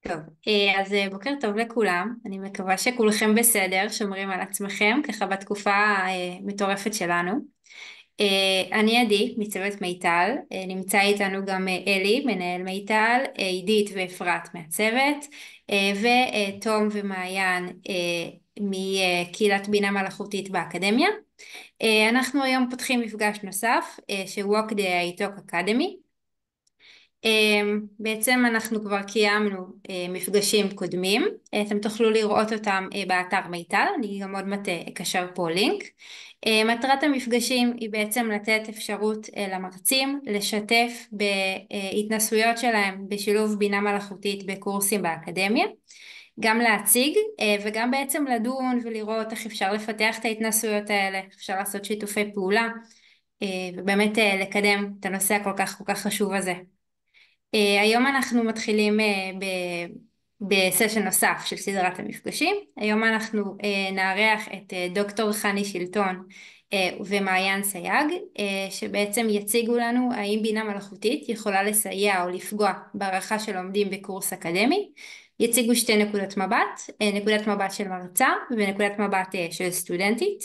טוב, אה, אז אה, בוקר טוב לכולם, אני מקווה שכולכם בסדר, שומרים על עצמכם, ככה בתקופה המטורפת שלנו. אה, אני עדי, מצוות מיטל, נמצא איתנו גם אלי, מנהל מיטל, עידית ואפרת מהצוות, ותום ומעיין מקהילת בינה מלאכותית באקדמיה. אנחנו היום פותחים מפגש נוסף, שהוא Walk the iTalk Academy. אמ, בעצם אנחנו כבר קיימנו אה, מפגשים קודמים, אתם תוכלו לראות אותם אה, באתר מיטל, אני גם עוד מעט אה, אקשר פה לינק. מטרת המפגשים היא בעצם לתת אפשרות למרצים לשתף בהתנסויות שלהם בשילוב בינה מלאכותית בקורסים באקדמיה, גם להציג וגם בעצם לדון ולראות איך אפשר לפתח את ההתנסויות האלה, איך אפשר לעשות שיתופי פעולה ובאמת לקדם את הנושא הכל כך כל כך חשוב הזה. Uh, היום אנחנו מתחילים uh, בסשן נוסף של סדרת המפגשים. היום אנחנו uh, נארח את דוקטור חני שלטון ומעיין סייג, שבעצם יציגו לנו האם בינה מלאכותית יכולה לסייע או לפגוע בהערכה של לומדים בקורס אקדמי. יציגו שתי נקודות מבט, נקודת מבט של מרצה ונקודת מבט של סטודנטית.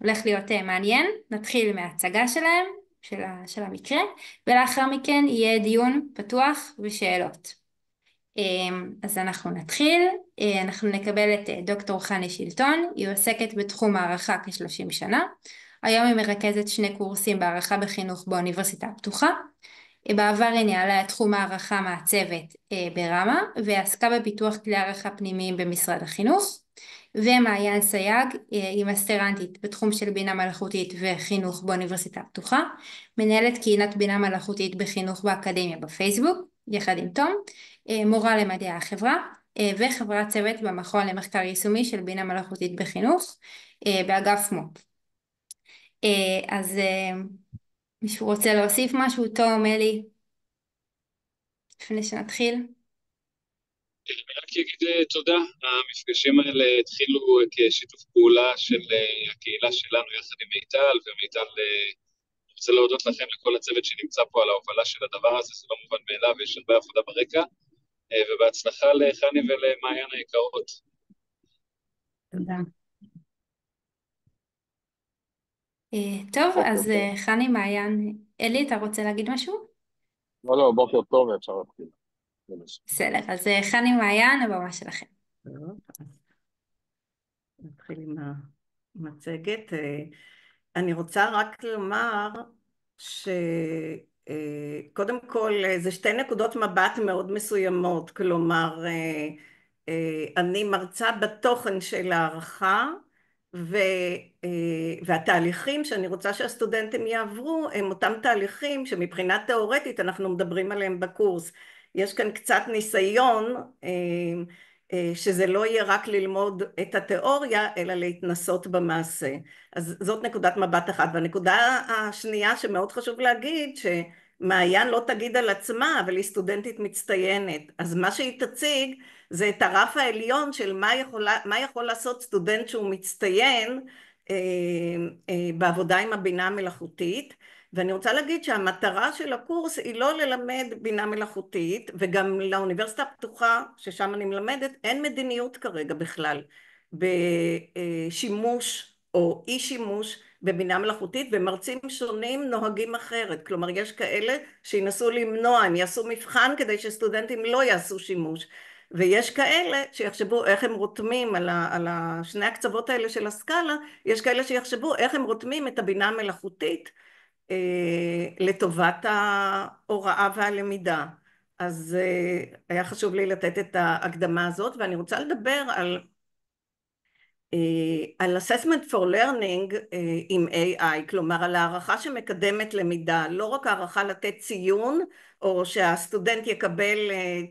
הולך להיות מעניין, נתחיל מההצגה שלהם של, ה, של המקרה, ולאחר מכן יהיה דיון פתוח ושאלות. אמ, אז אנחנו נתחיל, אה, אנחנו נקבל את אה, דוקטור חני שלטון, היא עוסקת בתחום הערכה כ-30 שנה, היום היא מרכזת שני קורסים בהערכה בחינוך באוניברסיטה הפתוחה, בעבר היא ניהלה את תחום הערכה מעצבת אה, ברמה ועסקה בפיתוח כלי הערכה פנימיים במשרד החינוך ומעיין סייג אה, היא מסטרנטית בתחום של בינה מלאכותית וחינוך באוניברסיטה הפתוחה, מנהלת קהילת בינה מלאכותית בחינוך באקדמיה בפייסבוק, יחד עם תום, אה, מורה למדעי החברה אה, וחברת צוות במכון למחקר יישומי של בינה מלאכותית בחינוך באגף מו"פ. אז מישהו רוצה להוסיף משהו? תום, אלי? לפני שנתחיל. אני רק אגיד אה, תודה, המפגשים האלה התחילו כשיתוף פעולה של אה, הקהילה שלנו יחד עם מיטל, ומיטל, אני אה, רוצה להודות לכם, לכל הצוות שנמצא פה על ההובלה של הדבר הזה, זה לא מובן מאליו, יש הרבה עבודה ברקע, ובהצלחה לחני ולמעיין היקרות. תודה. טוב, אז חני, מעיין, אלי, אתה רוצה להגיד משהו? לא, לא, בוקר טוב, אפשר להתחיל. בסדר, אז אה, חני מעיין, הבמה שלכם. נתחיל עם המצגת. אה, אני רוצה רק לומר שקודם אה, כל זה שתי נקודות מבט מאוד מסוימות, כלומר אני מרצה בתוכן של הערכה ו, והתהליכים שאני רוצה שהסטודנטים יעברו הם אותם תהליכים שמבחינה תיאורטית אנחנו מדברים עליהם בקורס יש כאן קצת ניסיון אה, אה, שזה לא יהיה רק ללמוד את התיאוריה אלא להתנסות במעשה. אז זאת נקודת מבט אחת. והנקודה השנייה שמאוד חשוב להגיד שמעיין לא תגיד על עצמה אבל היא סטודנטית מצטיינת. אז מה שהיא תציג זה את הרף העליון של מה, יכולה, מה יכול לעשות סטודנט שהוא מצטיין אה, בעבודה עם הבינה המלאכותית ואני רוצה להגיד שהמטרה של הקורס היא לא ללמד בינה מלאכותית וגם לאוניברסיטה הפתוחה ששם אני מלמדת אין מדיניות כרגע בכלל בשימוש או אי שימוש בבינה מלאכותית ומרצים שונים נוהגים אחרת. כלומר יש כאלה שינסו למנוע הם יעשו מבחן כדי שסטודנטים לא יעשו שימוש ויש כאלה שיחשבו איך הם רותמים על, ה, על שני הקצוות האלה של הסקאלה יש כאלה שיחשבו איך הם רותמים את הבינה המלאכותית לטובת ההוראה והלמידה. אז אה, היה חשוב לי לתת את ההקדמה הזאת ואני רוצה לדבר על אה, על assessment for learning עם AI, כלומר על הערכה שמקדמת למידה, לא רק הערכה לתת ציון או שהסטודנט יקבל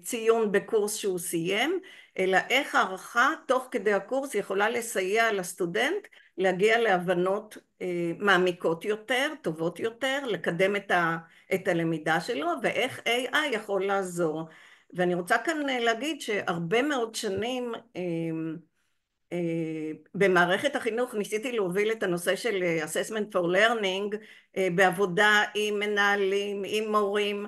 ציון בקורס שהוא סיים, אלא איך הערכה תוך כדי הקורס יכולה לסייע לסטודנט להגיע להבנות אה, מעמיקות יותר, טובות יותר, לקדם את, ה, את הלמידה שלו ואיך AI יכול לעזור. ואני רוצה כאן אה, להגיד שהרבה מאוד שנים אה, במערכת החינוך ניסיתי להוביל את הנושא של assessment for learning בעבודה עם מנהלים, עם מורים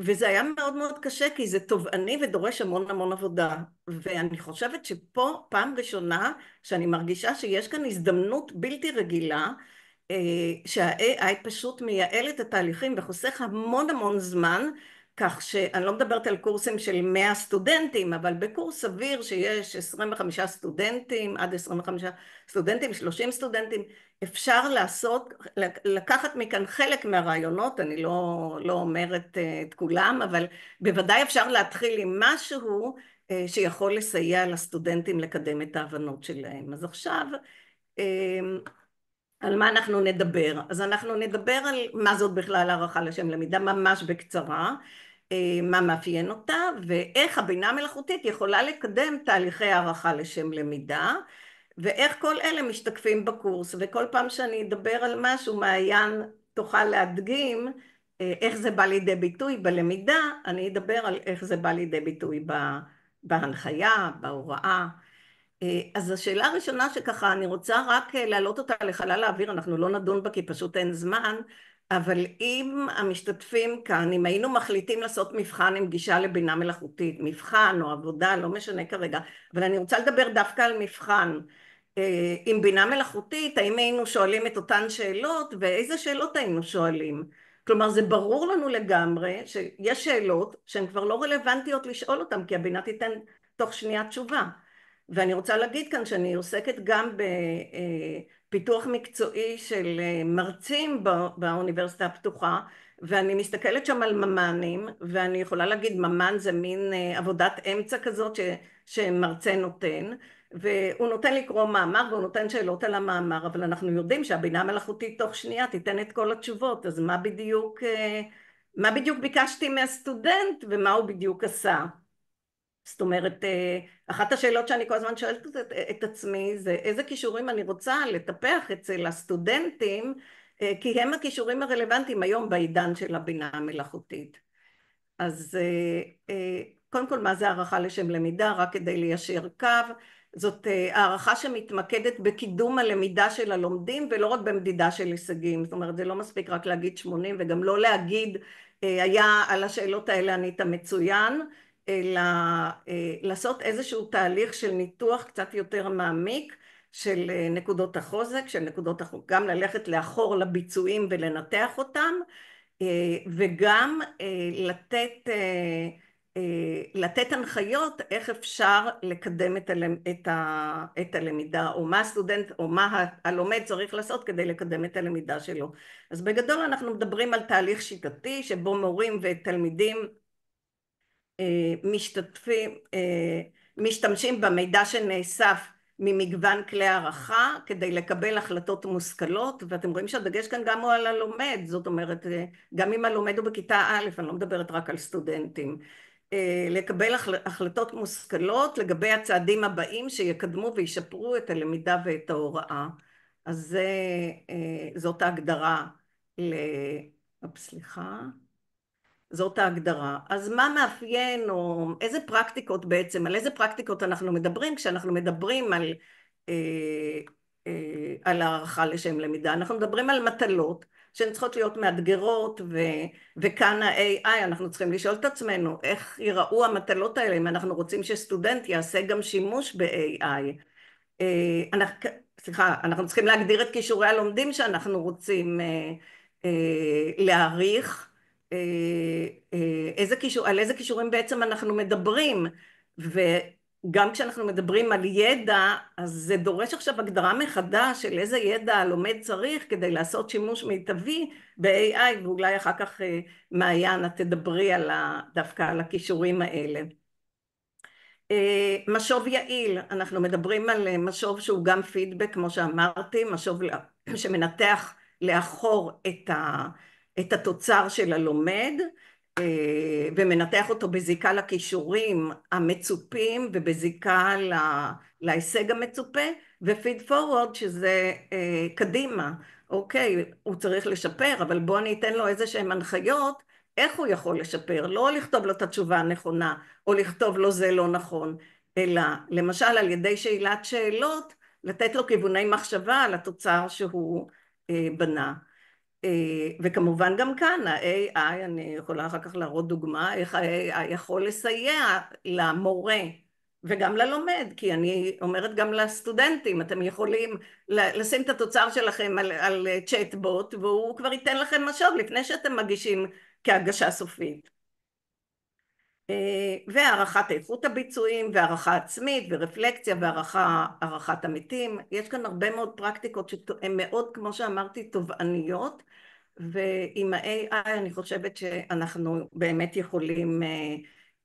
וזה היה מאוד מאוד קשה כי זה תובעני ודורש המון המון עבודה. ואני חושבת שפה פעם ראשונה שאני מרגישה שיש כאן הזדמנות בלתי רגילה שה-AI פשוט מייעל את התהליכים וחוסך המון המון זמן כך שאני לא מדברת על קורסים של 100 סטודנטים אבל בקורס סביר שיש 25 סטודנטים עד 25 סטודנטים 30 סטודנטים אפשר לעשות לקחת מכאן חלק מהרעיונות אני לא, לא אומרת את כולם אבל בוודאי אפשר להתחיל עם משהו שיכול לסייע לסטודנטים לקדם את ההבנות שלהם. אז עכשיו על מה אנחנו נדבר? אז אנחנו נדבר על מה זאת בכלל הערכה לשם למידה ממש בקצרה מה מאפיין אותה ואיך הבינה המלאכותית יכולה לקדם תהליכי הערכה לשם למידה ואיך כל אלה משתקפים בקורס וכל פעם שאני אדבר על משהו מעיין תוכל להדגים איך זה בא לידי ביטוי בלמידה אני אדבר על איך זה בא לידי ביטוי בהנחיה, בהוראה. אז השאלה הראשונה שככה אני רוצה רק להעלות אותה לחלל האוויר אנחנו לא נדון בה כי פשוט אין זמן אבל אם המשתתפים כאן, אם היינו מחליטים לעשות מבחן עם גישה לבינה מלאכותית, מבחן או עבודה, לא משנה כרגע, אבל אני רוצה לדבר דווקא על מבחן עם בינה מלאכותית, האם היינו שואלים את אותן שאלות ואיזה שאלות היינו שואלים? כלומר זה ברור לנו לגמרי שיש שאלות שהן כבר לא רלוונטיות לשאול אותן כי הבינה תיתן תוך שנייה תשובה ואני רוצה להגיד כאן שאני עוסקת גם בפיתוח מקצועי של מרצים באוניברסיטה הפתוחה ואני מסתכלת שם על ממ"נים ואני יכולה להגיד ממן זה מין עבודת אמצע כזאת שמרצה נותן והוא נותן לקרוא מאמר והוא נותן שאלות על המאמר אבל אנחנו יודעים שהבינה המלאכותית תוך שנייה תיתן את כל התשובות אז מה בדיוק מה בדיוק ביקשתי מהסטודנט ומה הוא בדיוק עשה? זאת אומרת אחת השאלות שאני כל הזמן שואלת את עצמי זה איזה כישורים אני רוצה לטפח אצל הסטודנטים כי הם הכישורים הרלוונטיים היום בעידן של הבינה המלאכותית? אז קודם כל מה זה הערכה לשם למידה? רק כדי ליישר קו זאת הערכה שמתמקדת בקידום הלמידה של הלומדים ולא רק במדידה של הישגים. זאת אומרת זה לא מספיק רק להגיד 80 וגם לא להגיד היה על השאלות האלה ענית מצוין אלא לעשות איזשהו תהליך של ניתוח קצת יותר מעמיק של נקודות החוזק, של נקודות החוזק, גם ללכת לאחור לביצועים ולנתח אותם וגם לתת, לתת הנחיות איך אפשר לקדם את הלמידה או מה הסטודנט או מה הלומד צריך לעשות כדי לקדם את הלמידה שלו. אז בגדול אנחנו מדברים על תהליך שיטתי שבו מורים ותלמידים משתתפים, משתמשים במידע שנאסף ממגוון כלי הערכה כדי לקבל החלטות מושכלות. ואתם רואים שהדגש כאן גם הוא על הלומד. זאת אומרת גם אם הלומד הוא בכיתה א' אני לא מדברת רק על סטודנטים לקבל החלטות מושכלות לגבי הצעדים הבאים שיקדמו וישפרו את הלמידה ואת ההוראה אז זאת ההגדרה ל... סליחה זאת ההגדרה. אז מה מאפיין או איזה פרקטיקות בעצם, על איזה פרקטיקות אנחנו מדברים כשאנחנו מדברים על, על הערכה לשם למידה? אנחנו מדברים על מטלות שהן צריכות להיות מאתגרות ו, וכאן ה-AI אנחנו צריכים לשאול את עצמנו איך ייראו המטלות האלה אם אנחנו רוצים שסטודנט יעשה גם שימוש ב-AI. אנחנו, סליחה, אנחנו צריכים להגדיר את כישורי הלומדים שאנחנו רוצים להעריך איזה כישור, על איזה כישורים בעצם אנחנו מדברים וגם כשאנחנו מדברים על ידע אז זה דורש עכשיו הגדרה מחדש של איזה ידע הלומד צריך כדי לעשות שימוש מיטבי ב-AI ואולי אחר כך מעיין את תדברי על ה, דווקא על הכישורים האלה. משוב יעיל, אנחנו מדברים על משוב שהוא גם פידבק כמו שאמרתי, משוב שמנתח לאחור את ה... את התוצר של הלומד ומנתח אותו בזיקה לכישורים המצופים ובזיקה להישג המצופה ופיד פורוורד שזה קדימה. אוקיי הוא צריך לשפר אבל בוא אני אתן לו איזה שהם הנחיות איך הוא יכול לשפר? לא לכתוב לו את התשובה הנכונה או לכתוב לו זה לא נכון אלא למשל על ידי שאלת שאלות לתת לו כיווני מחשבה על התוצר שהוא בנה וכמובן גם כאן ה-AI, אני יכולה אחר כך להראות דוגמה איך ה-AI יכול לסייע למורה וגם ללומד, כי אני אומרת גם לסטודנטים, אתם יכולים לשים את התוצר שלכם על, על צ'טבוט והוא כבר ייתן לכם משוב לפני שאתם מגישים כהגשה סופית. והערכת איכות הביצועים והערכה עצמית ורפלקציה והערכת עמיתים, יש כאן הרבה מאוד פרקטיקות שהן מאוד כמו שאמרתי תובעניות ועם ה-AI אני חושבת שאנחנו באמת יכולים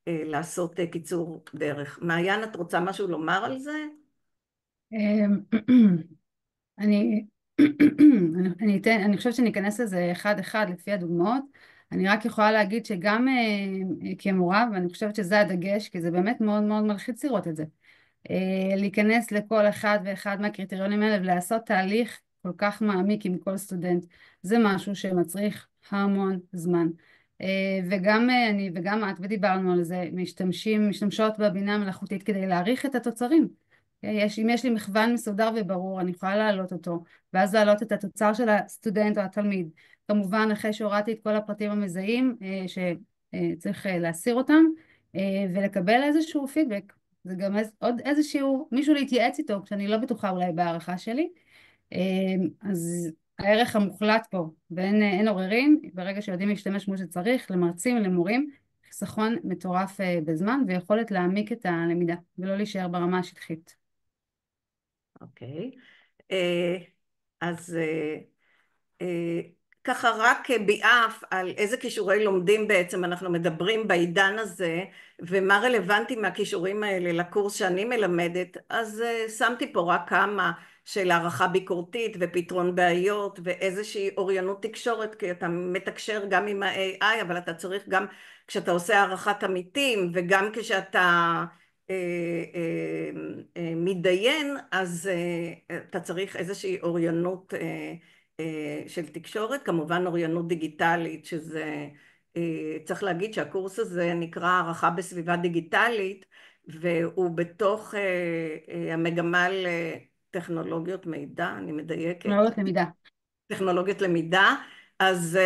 לעשות קיצור דרך. מעיין את רוצה משהו לומר על זה? אני אני אתן, אני חושבת שאני אכנס לזה אחד אחד לפי הדוגמאות אני רק יכולה להגיד שגם כמורה ואני חושבת שזה הדגש כי זה באמת מאוד מאוד מלחיץ לראות את זה להיכנס לכל אחד ואחד מהקריטריונים האלה ולעשות תהליך כל כך מעמיק עם כל סטודנט. זה משהו שמצריך המון זמן. וגם אני וגם את ודיברנו על זה משתמשים משתמשות בבינה המלאכותית כדי להעריך את התוצרים. יש, אם יש לי מכוון מסודר וברור אני יכולה להעלות אותו ואז להעלות את התוצר של הסטודנט או התלמיד כמובן אחרי שהורדתי את כל הפרטים המזהים שצריך להסיר אותם ולקבל איזשהו פידבק. זה גם עוד איזשהו מישהו להתייעץ איתו כשאני לא בטוחה אולי בהערכה שלי. אז הערך המוחלט פה ואין עוררין ברגע שיודעים להשתמש כמו שצריך למרצים ולמורים חיסכון מטורף בזמן ויכולת להעמיק את הלמידה ולא להישאר ברמה השטחית. אוקיי. אז ככה רק ביעף על איזה כישורי לומדים בעצם אנחנו מדברים בעידן הזה ומה רלוונטי מהכישורים האלה לקורס שאני מלמדת אז שמתי פה רק כמה של הערכה ביקורתית ופתרון בעיות ואיזושהי אוריינות תקשורת כי אתה מתקשר גם עם ה-AI אבל אתה צריך גם כשאתה עושה הערכת עמיתים וגם כשאתה מתדיין אז אתה צריך איזושהי אוריינות של תקשורת כמובן אוריינות דיגיטלית שזה צריך להגיד שהקורס הזה נקרא הערכה בסביבה דיגיטלית והוא בתוך המגמה לטכנולוגיות מידע אני מדייקת? טכנולוגיות למידה. טכנולוגיות למידה. אז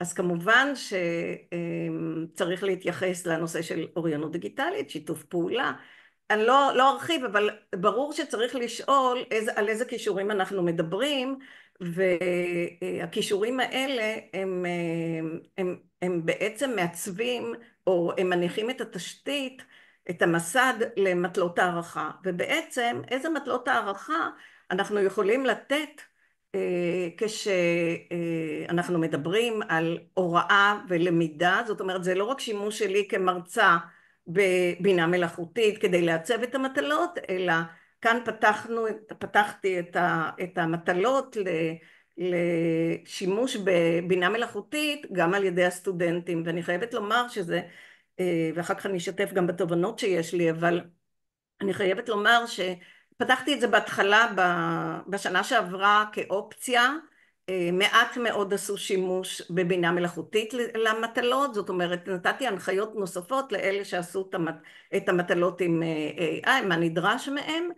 אז כמובן שצריך להתייחס לנושא של אוריינות דיגיטלית שיתוף פעולה אני לא לא ארחיב אבל ברור שצריך לשאול על איזה כישורים אנחנו מדברים והכישורים האלה הם הם הם בעצם מעצבים או הם מניחים את התשתית את המסד למטלות הערכה. ובעצם איזה מטלות הערכה אנחנו יכולים לתת כשאנחנו מדברים על הוראה ולמידה. זאת אומרת זה לא רק שימוש שלי כמרצה בבינה מלאכותית כדי לעצב את המטלות אלא כאן פתחנו פתחתי את המטלות לשימוש בבינה מלאכותית גם על ידי הסטודנטים. ואני חייבת לומר שזה ואחר כך אני אשתף גם בתובנות שיש לי אבל אני חייבת לומר שפתחתי את זה בהתחלה בשנה שעברה כאופציה מעט מאוד עשו שימוש בבינה מלאכותית למטלות זאת אומרת נתתי הנחיות נוספות לאלה שעשו את המטלות עם AI מה נדרש מהם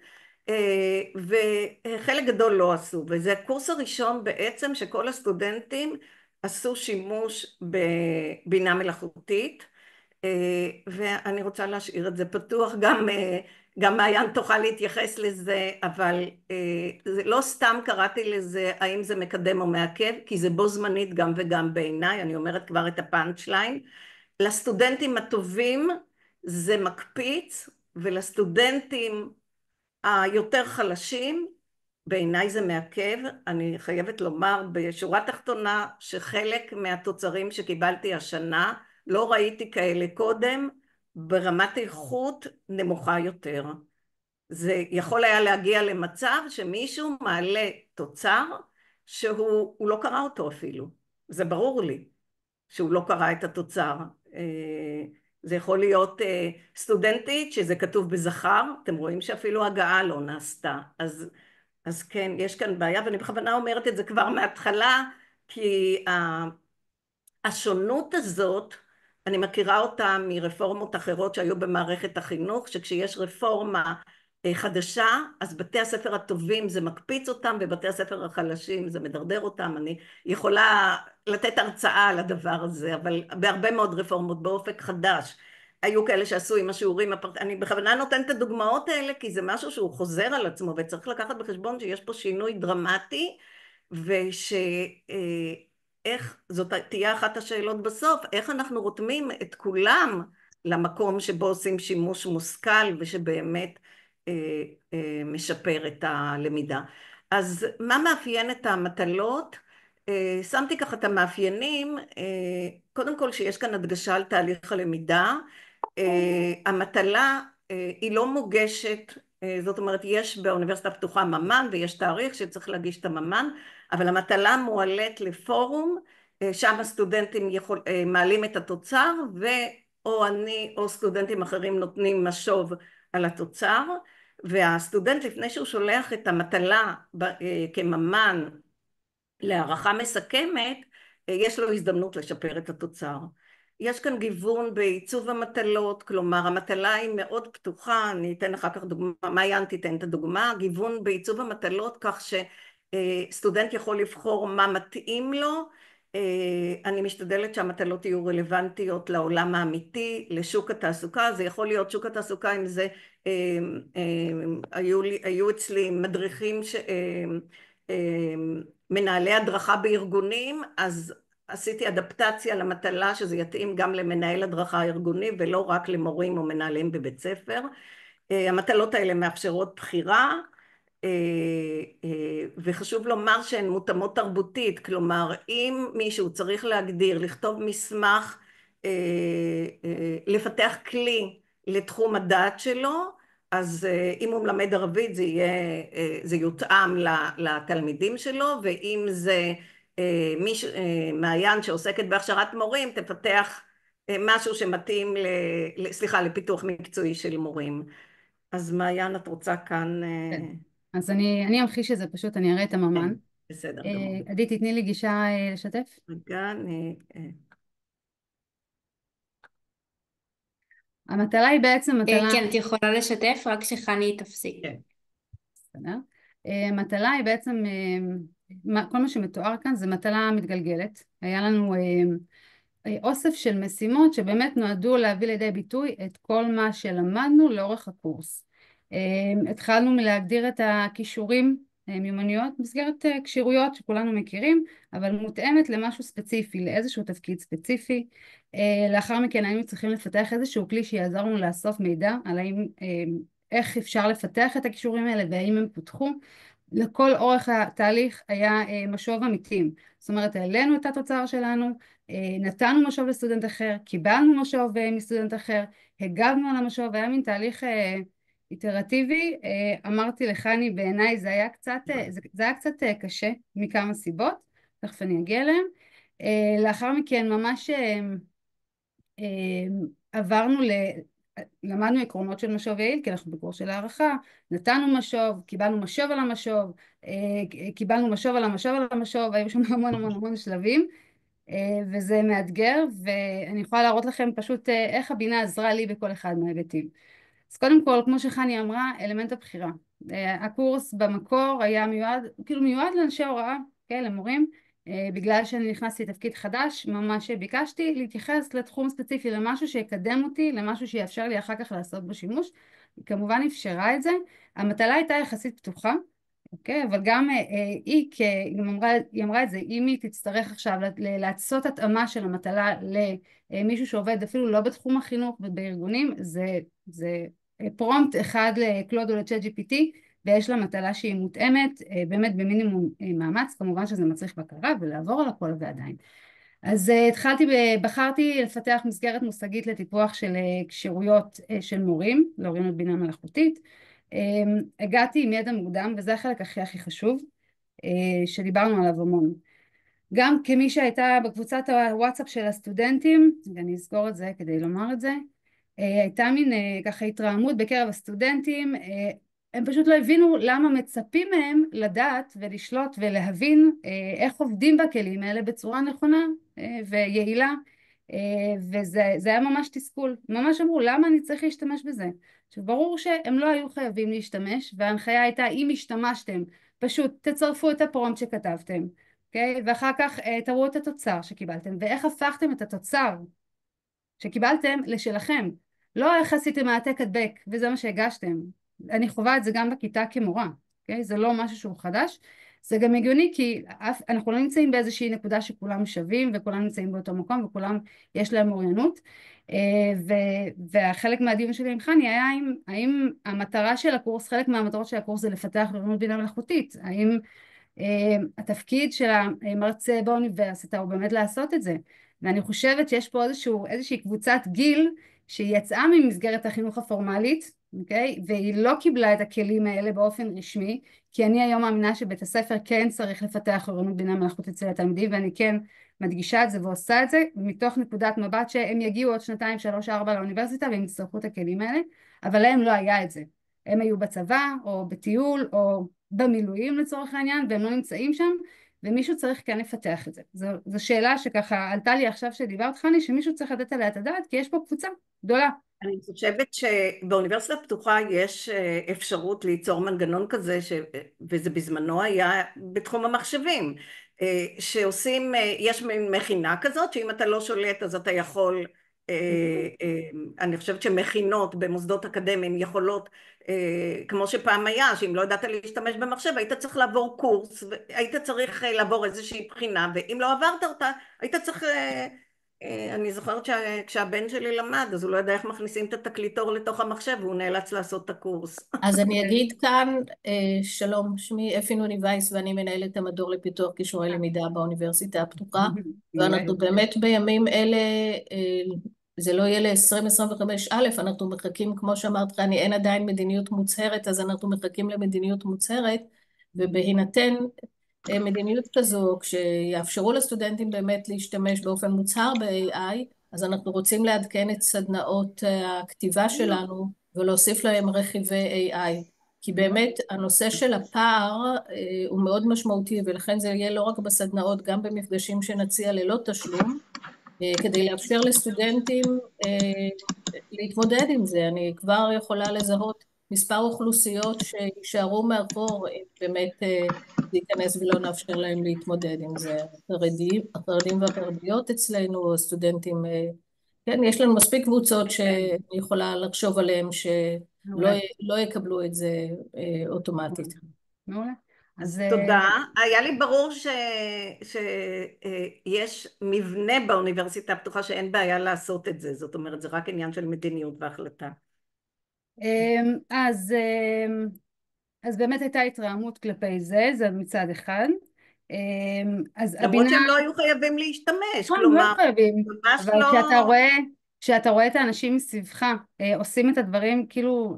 וחלק גדול לא עשו וזה הקורס הראשון בעצם שכל הסטודנטים עשו שימוש בבינה מלאכותית ואני רוצה להשאיר את זה פתוח גם גם מעיין תוכל להתייחס לזה אבל זה לא סתם קראתי לזה האם זה מקדם או מעכב כי זה בו זמנית גם וגם בעיניי אני אומרת כבר את הפאנצ' ליין לסטודנטים הטובים זה מקפיץ ולסטודנטים היותר חלשים בעיניי זה מעכב. אני חייבת לומר בשורה תחתונה שחלק מהתוצרים שקיבלתי השנה לא ראיתי כאלה קודם ברמת איכות נמוכה יותר. זה יכול היה להגיע למצב שמישהו מעלה תוצר שהוא לא קרא אותו אפילו. זה ברור לי שהוא לא קרא את התוצר. זה יכול להיות סטודנטית שזה כתוב בזכר אתם רואים שאפילו הגעה לא נעשתה. אז אז כן יש כאן בעיה ואני בכוונה אומרת את זה כבר מההתחלה כי השונות הזאת אני מכירה אותה מרפורמות אחרות שהיו במערכת החינוך שכשיש רפורמה חדשה, אז בתי הספר הטובים זה מקפיץ אותם, ובתי הספר החלשים זה מדרדר אותם. אני יכולה לתת הרצאה על הדבר הזה, אבל בהרבה מאוד רפורמות באופק חדש. היו כאלה שעשו עם השיעורים הפרט... אני בכוונה נותנת את הדוגמאות האלה, כי זה משהו שהוא חוזר על עצמו, וצריך לקחת בחשבון שיש פה שינוי דרמטי, ושאיך, זאת תהיה אחת השאלות בסוף, איך אנחנו רותמים את כולם למקום שבו עושים שימוש מושכל ושבאמת אה, אה, משפר את הלמידה. אז מה מאפיין את המטלות? אה, שמתי ככה את המאפיינים, קודם כל שיש כאן הדגשה על תהליך הלמידה, המטלה היא לא מוגשת, זאת אומרת יש באוניברסיטה הפתוחה ממן ויש תאריך שצריך להגיש את הממן, אבל המטלה מועלית לפורום, שם הסטודנטים יכול, מעלים את התוצר ואו אני או סטודנטים אחרים נותנים משוב על התוצר והסטודנט לפני שהוא שולח את המטלה אה, כממן להערכה מסכמת, אה, יש לו הזדמנות לשפר את התוצר. יש כאן גיוון בעיצוב המטלות, כלומר המטלה היא מאוד פתוחה, אני אתן אחר כך דוגמה, מעיין תיתן את הדוגמה, גיוון בעיצוב המטלות כך שסטודנט יכול לבחור מה מתאים לו, אה, אני משתדלת שהמטלות יהיו רלוונטיות לעולם האמיתי, לשוק התעסוקה, זה יכול להיות שוק התעסוקה אם זה אמ, אמ, היו, לי, היו אצלי מדריכים, ש, מנהלי הדרכה בארגונים, אז עשיתי אדפטציה למטלה שזה יתאים גם למנהל הדרכה ארגוני ולא רק למורים או מנהלים בבית ספר. אה, המטלות האלה מאפשרות בחירה אה, אה, וחשוב לומר שהן מותאמות תרבותית, כלומר אם מישהו צריך להגדיר, לכתוב מסמך, לפתח כלי לתחום הדעת שלו, אז אם הוא מלמד ערבית זה יהיה, זה יותאם לתלמידים שלו, ואם זה מעיין שעוסקת בהכשרת מורים, תפתח משהו שמתאים, ל, סליחה, לפיתוח מקצועי של מורים. אז מעיין, את רוצה כאן... כן. אז אני, אני אמחיש את זה פשוט, אני אראה את הממן. כן, בסדר גמור. עדי, תתני לי גישה לשתף. רגע, אני... המטלה היא בעצם מטלה... כן, את יכולה לשתף, רק שחני תפסיק. כן. בסדר. המטלה היא בעצם, כל מה שמתואר כאן זה מטלה מתגלגלת. היה לנו אוסף של משימות שבאמת נועדו להביא לידי ביטוי את כל מה שלמדנו לאורך הקורס. התחלנו מלהגדיר את הכישורים, מיומנויות, במסגרת כשירויות שכולנו מכירים, אבל מותאמת למשהו ספציפי, לאיזשהו תפקיד ספציפי. אה, לאחר מכן היינו צריכים לפתח איזשהו כלי שיעזור לנו לאסוף מידע על האם, אה, איך אפשר לפתח את הכישורים האלה והאם הם פותחו. לכל אורך התהליך היה אה, משוב עמיתים. זאת אומרת, העלינו את התוצר שלנו, נתנו משוב לסטודנט אחר, קיבלנו משוב מסטודנט אחר, הגבנו על המשוב, היה מין תהליך איטרטיבי. אמרתי לחני, בעיניי זה היה קצת, זה היה קצת קשה מכמה סיבות, תכף אני אגיע אליהם. לאחר מכן ממש אמ, עברנו ל... למדנו עקרונות של משוב יעיל, כי אנחנו בקורס של הערכה, נתנו משוב, קיבלנו משוב על המשוב, אה, קיבלנו משוב על המשוב על המשוב, היו שם המון המון המון שלבים, אה, וזה מאתגר, ואני יכולה להראות לכם פשוט אה, איך הבינה עזרה לי בכל אחד מההיבטים. אז קודם כל, כמו שחני אמרה, אלמנט הבחירה. הקורס במקור היה מיועד, כאילו מיועד לאנשי הוראה, כן, למורים, בגלל שאני נכנסתי לתפקיד חדש, ממש ביקשתי להתייחס לתחום ספציפי, למשהו שיקדם אותי, למשהו שיאפשר לי אחר כך לעשות בו שימוש. היא כמובן אפשרה את זה. המטלה הייתה יחסית פתוחה, אוקיי? אבל גם אה, היא, היא אמרה, היא אמרה את זה, אם היא תצטרך עכשיו לעשות התאמה של המטלה למישהו שעובד אפילו לא בתחום החינוך ובארגונים, זה, זה פרומפט אחד לקלוד או לצ'אט GPT, ויש לה מטלה שהיא מותאמת אה, באמת במינימום אה, מאמץ, כמובן שזה מצריך בקרה ולעבור על הכל ועדיין. אז אה, התחלתי, בחרתי לפתח מסגרת מושגית לטיפוח של כשירויות של מורים, להורים לבינה מלאכותית. הגעתי עם ידע מוקדם, וזה החלק הכי הכי חשוב, שדיברנו עליו המון. גם כמי שהייתה בקבוצת הוואטסאפ של הסטודנטים, ואני אסגור את זה כדי לומר את זה, הייתה מין ככה התרעמות בקרב הסטודנטים הם פשוט לא הבינו למה מצפים מהם לדעת ולשלוט ולהבין אה, איך עובדים בכלים האלה בצורה נכונה אה, ויעילה. וזה היה ממש תסכול, ממש אמרו למה אני צריך להשתמש בזה? עכשיו ברור שהם לא היו חייבים להשתמש וההנחיה הייתה אם השתמשתם פשוט תצרפו את הפרומט שכתבתם, אוקיי? ואחר כך תראו את התוצר שקיבלתם ואיך הפכתם את התוצר שקיבלתם לשלכם לא איך עשיתם העתק הדבק וזה מה שהגשתם אני חווה את זה גם בכיתה כמורה, אוקיי? זה לא משהו שהוא חדש. זה גם הגיוני כי אנחנו לא נמצאים באיזושהי נקודה שכולם שווים וכולם נמצאים באותו מקום וכולם יש להם אוריינות. והחלק מהדיון שלי עם חני היה האם, האם המטרה של הקורס, חלק מהמטרות של הקורס זה לפתח אוריינות בינה מלאכותית, האם התפקיד של המרצה באוניברסיטה הוא באמת לעשות את זה? ואני חושבת שיש פה איזשהו, איזושהי קבוצת גיל שהיא יצאה ממסגרת החינוך הפורמלית, אוקיי? והיא לא קיבלה את הכלים האלה באופן רשמי, כי אני היום מאמינה שבית הספר כן צריך לפתח אוריינות בינה מלאכותית אצל התלמידים, ואני כן מדגישה את זה ועושה את זה, מתוך נקודת מבט שהם יגיעו עוד שנתיים, שלוש, ארבע לאוניברסיטה והם יצטרכו את הכלים האלה, אבל להם לא היה את זה. הם היו בצבא, או בטיול, או במילואים לצורך העניין, והם לא נמצאים שם, ומישהו צריך כן לפתח את זה. זו, זו שאלה שככה עלתה לי עכשיו שדיברת חני, שמישהו צריך לתת עליה את הדעת, כי יש פה קבוצה גדולה. אני חושבת שבאוניברסיטה הפתוחה יש אה, אפשרות ליצור מנגנון כזה, ש... וזה בזמנו היה בתחום המחשבים, אה, שעושים, אה, יש מכינה כזאת, שאם אתה לא שולט אז אתה יכול אני חושבת שמכינות במוסדות אקדמיים יכולות, אה, כמו שפעם היה, שאם לא ידעת להשתמש במחשב היית צריך לעבור קורס, היית צריך לעבור איזושהי בחינה, ואם לא עברת אותה היית צריך, אני זוכרת שכשהבן שלי למד אז הוא לא ידע איך מכניסים את התקליטור לתוך המחשב והוא נאלץ לעשות את הקורס. אז אני אגיד כאן, שלום, שמי אפי נוני וייס ואני מנהלת המדור לפיתוח כישורי למידה באוניברסיטה הפתוחה, ואנחנו באמת בימים אלה זה לא יהיה ל-2025 א', אנחנו מחכים, כמו שאמרת חני, אין עדיין מדיניות מוצהרת, אז אנחנו מחכים למדיניות מוצהרת, ובהינתן אה, מדיניות כזו, כשיאפשרו לסטודנטים באמת להשתמש באופן מוצהר ב-AI, אז אנחנו רוצים לעדכן את סדנאות אה, הכתיבה שלנו ולהוסיף להם רכיבי AI. כי באמת הנושא של הפער אה, הוא מאוד משמעותי ולכן זה יהיה לא רק בסדנאות, גם במפגשים שנציע ללא תשלום, כדי לאפשר לסטודנטים אה, להתמודד עם זה. אני כבר יכולה לזהות מספר אוכלוסיות שיישארו מאחור אם באמת אה, להיכנס ולא נאפשר להם להתמודד עם זה. החרדים, החרדים והחרדיות אצלנו, הסטודנטים, כן, יש לנו מספיק קבוצות שאני יכולה לחשוב עליהן שלא לא יקבלו את זה אוטומטית. מעולה. אז... תודה. היה לי ברור שיש מבנה באוניברסיטה הפתוחה שאין בעיה לעשות את זה, זאת אומרת זה רק עניין של מדיניות והחלטה. אמ, אז, אמ, אז באמת הייתה התרעמות כלפי זה, זה מצד אחד. אמ, אז למרות הבינה... שהם לא היו חייבים להשתמש, לא, כלומר, לא חייבים, ממש אבל לא... כשאתה רואה, כשאתה רואה את האנשים מסביבך אה, עושים את הדברים כאילו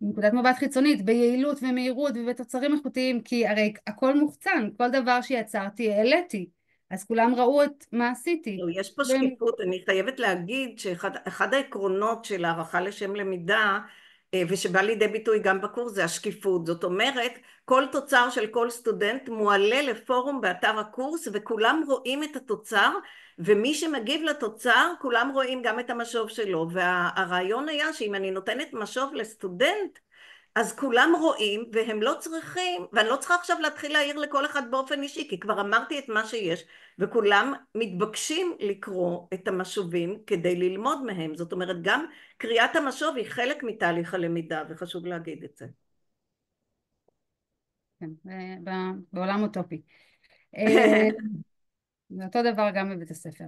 מנקודת מבט חיצונית, ביעילות ומהירות ובתוצרים איכותיים, כי הרי הכל מוחצן, כל דבר שיצרתי העליתי, אז כולם ראו את מה עשיתי. לא, יש פה שקיפות, אני חייבת להגיד שאחד העקרונות של הערכה לשם למידה אה, ושבא לידי ביטוי גם בקורס זה השקיפות, זאת אומרת כל תוצר של כל סטודנט מועלה לפורום באתר הקורס וכולם רואים את התוצר ומי שמגיב לתוצר כולם רואים גם את המשוב שלו והרעיון היה שאם אני נותנת משוב לסטודנט אז כולם רואים והם לא צריכים, ואני לא צריכה עכשיו להתחיל להעיר לכל אחד באופן אישי כי כבר אמרתי את מה שיש וכולם מתבקשים לקרוא את המשובים כדי ללמוד מהם, זאת אומרת גם קריאת המשוב היא חלק מתהליך הלמידה וחשוב להגיד את זה. כן, בעולם אוטופי. זה אותו דבר גם בבית הספר.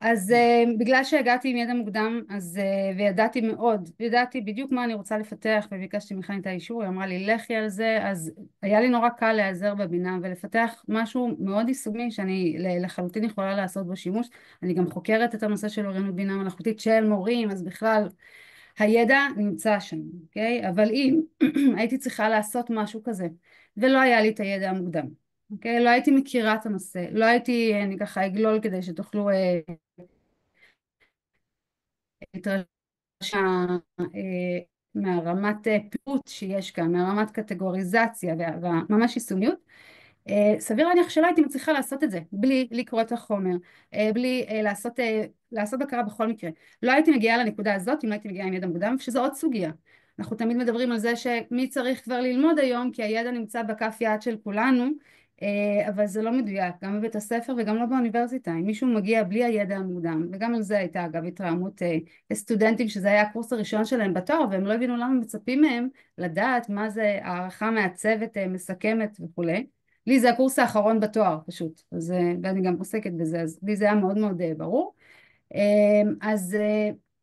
אז uh, בגלל שהגעתי עם ידע מוקדם אז, uh, וידעתי מאוד, ידעתי בדיוק מה אני רוצה לפתח וביקשתי מחני את האישור, היא אמרה לי לכי על זה, אז היה לי נורא קל להיעזר בבינה ולפתח משהו מאוד יישומי שאני לחלוטין יכולה לעשות בו שימוש. אני גם חוקרת את הנושא של אוריינות בינה מלאכותית של מורים, אז בכלל הידע נמצא שם, אוקיי? אבל אם הייתי צריכה לעשות משהו כזה ולא היה לי את הידע המוקדם אוקיי? לא הייתי מכירה את הנושא, לא הייתי, אני ככה אגלול כדי שתוכלו אה, להתרשם אה, מהרמת פירוט שיש כאן, מהרמת קטגוריזציה וממש יישומיות. סביר להניח שלא הייתי מצליחה לעשות את זה בלי לקרוא את החומר, בלי לעשות, לעשות בקרה בכל מקרה. לא הייתי מגיעה לנקודה הזאת אם לא הייתי מגיעה עם ידע מוקדם, שזו עוד סוגיה. אנחנו תמיד מדברים על זה שמי צריך כבר ללמוד היום, כי הידע נמצא בכף יד של כולנו, אבל זה לא מדויק, גם בבית הספר וגם לא באוניברסיטה. אם מישהו מגיע בלי הידע המוקדם, וגם על זה הייתה אגב התרעמות לסטודנטים שזה היה הקורס הראשון שלהם בתואר, והם לא הבינו למה מצפים מהם לדעת מה זה הערכה מעצבת, מסכמת וכולי. לי זה הקורס האחרון בתואר פשוט, אז, ואני גם עוסקת בזה, אז לי זה היה מאוד מאוד ברור. אז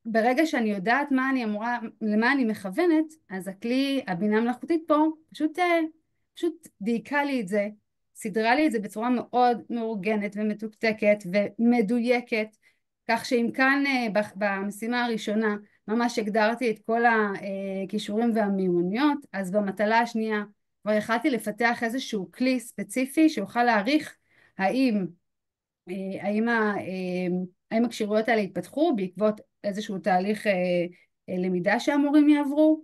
ברגע שאני יודעת מה אני אמורה, למה אני מכוונת, אז הכלי, הבינה המלאכותית פה, פשוט, פשוט דייקה לי את זה, סידרה לי את זה בצורה מאוד מאורגנת ומתוקתקת ומדויקת, כך שאם כאן במשימה הראשונה ממש הגדרתי את כל הכישורים והמיומנויות, אז במטלה השנייה כבר יכלתי לפתח איזשהו כלי ספציפי שיוכל להעריך האם, האם, האם הכשירויות האלה יתפתחו בעקבות איזשהו תהליך למידה שהמורים יעברו,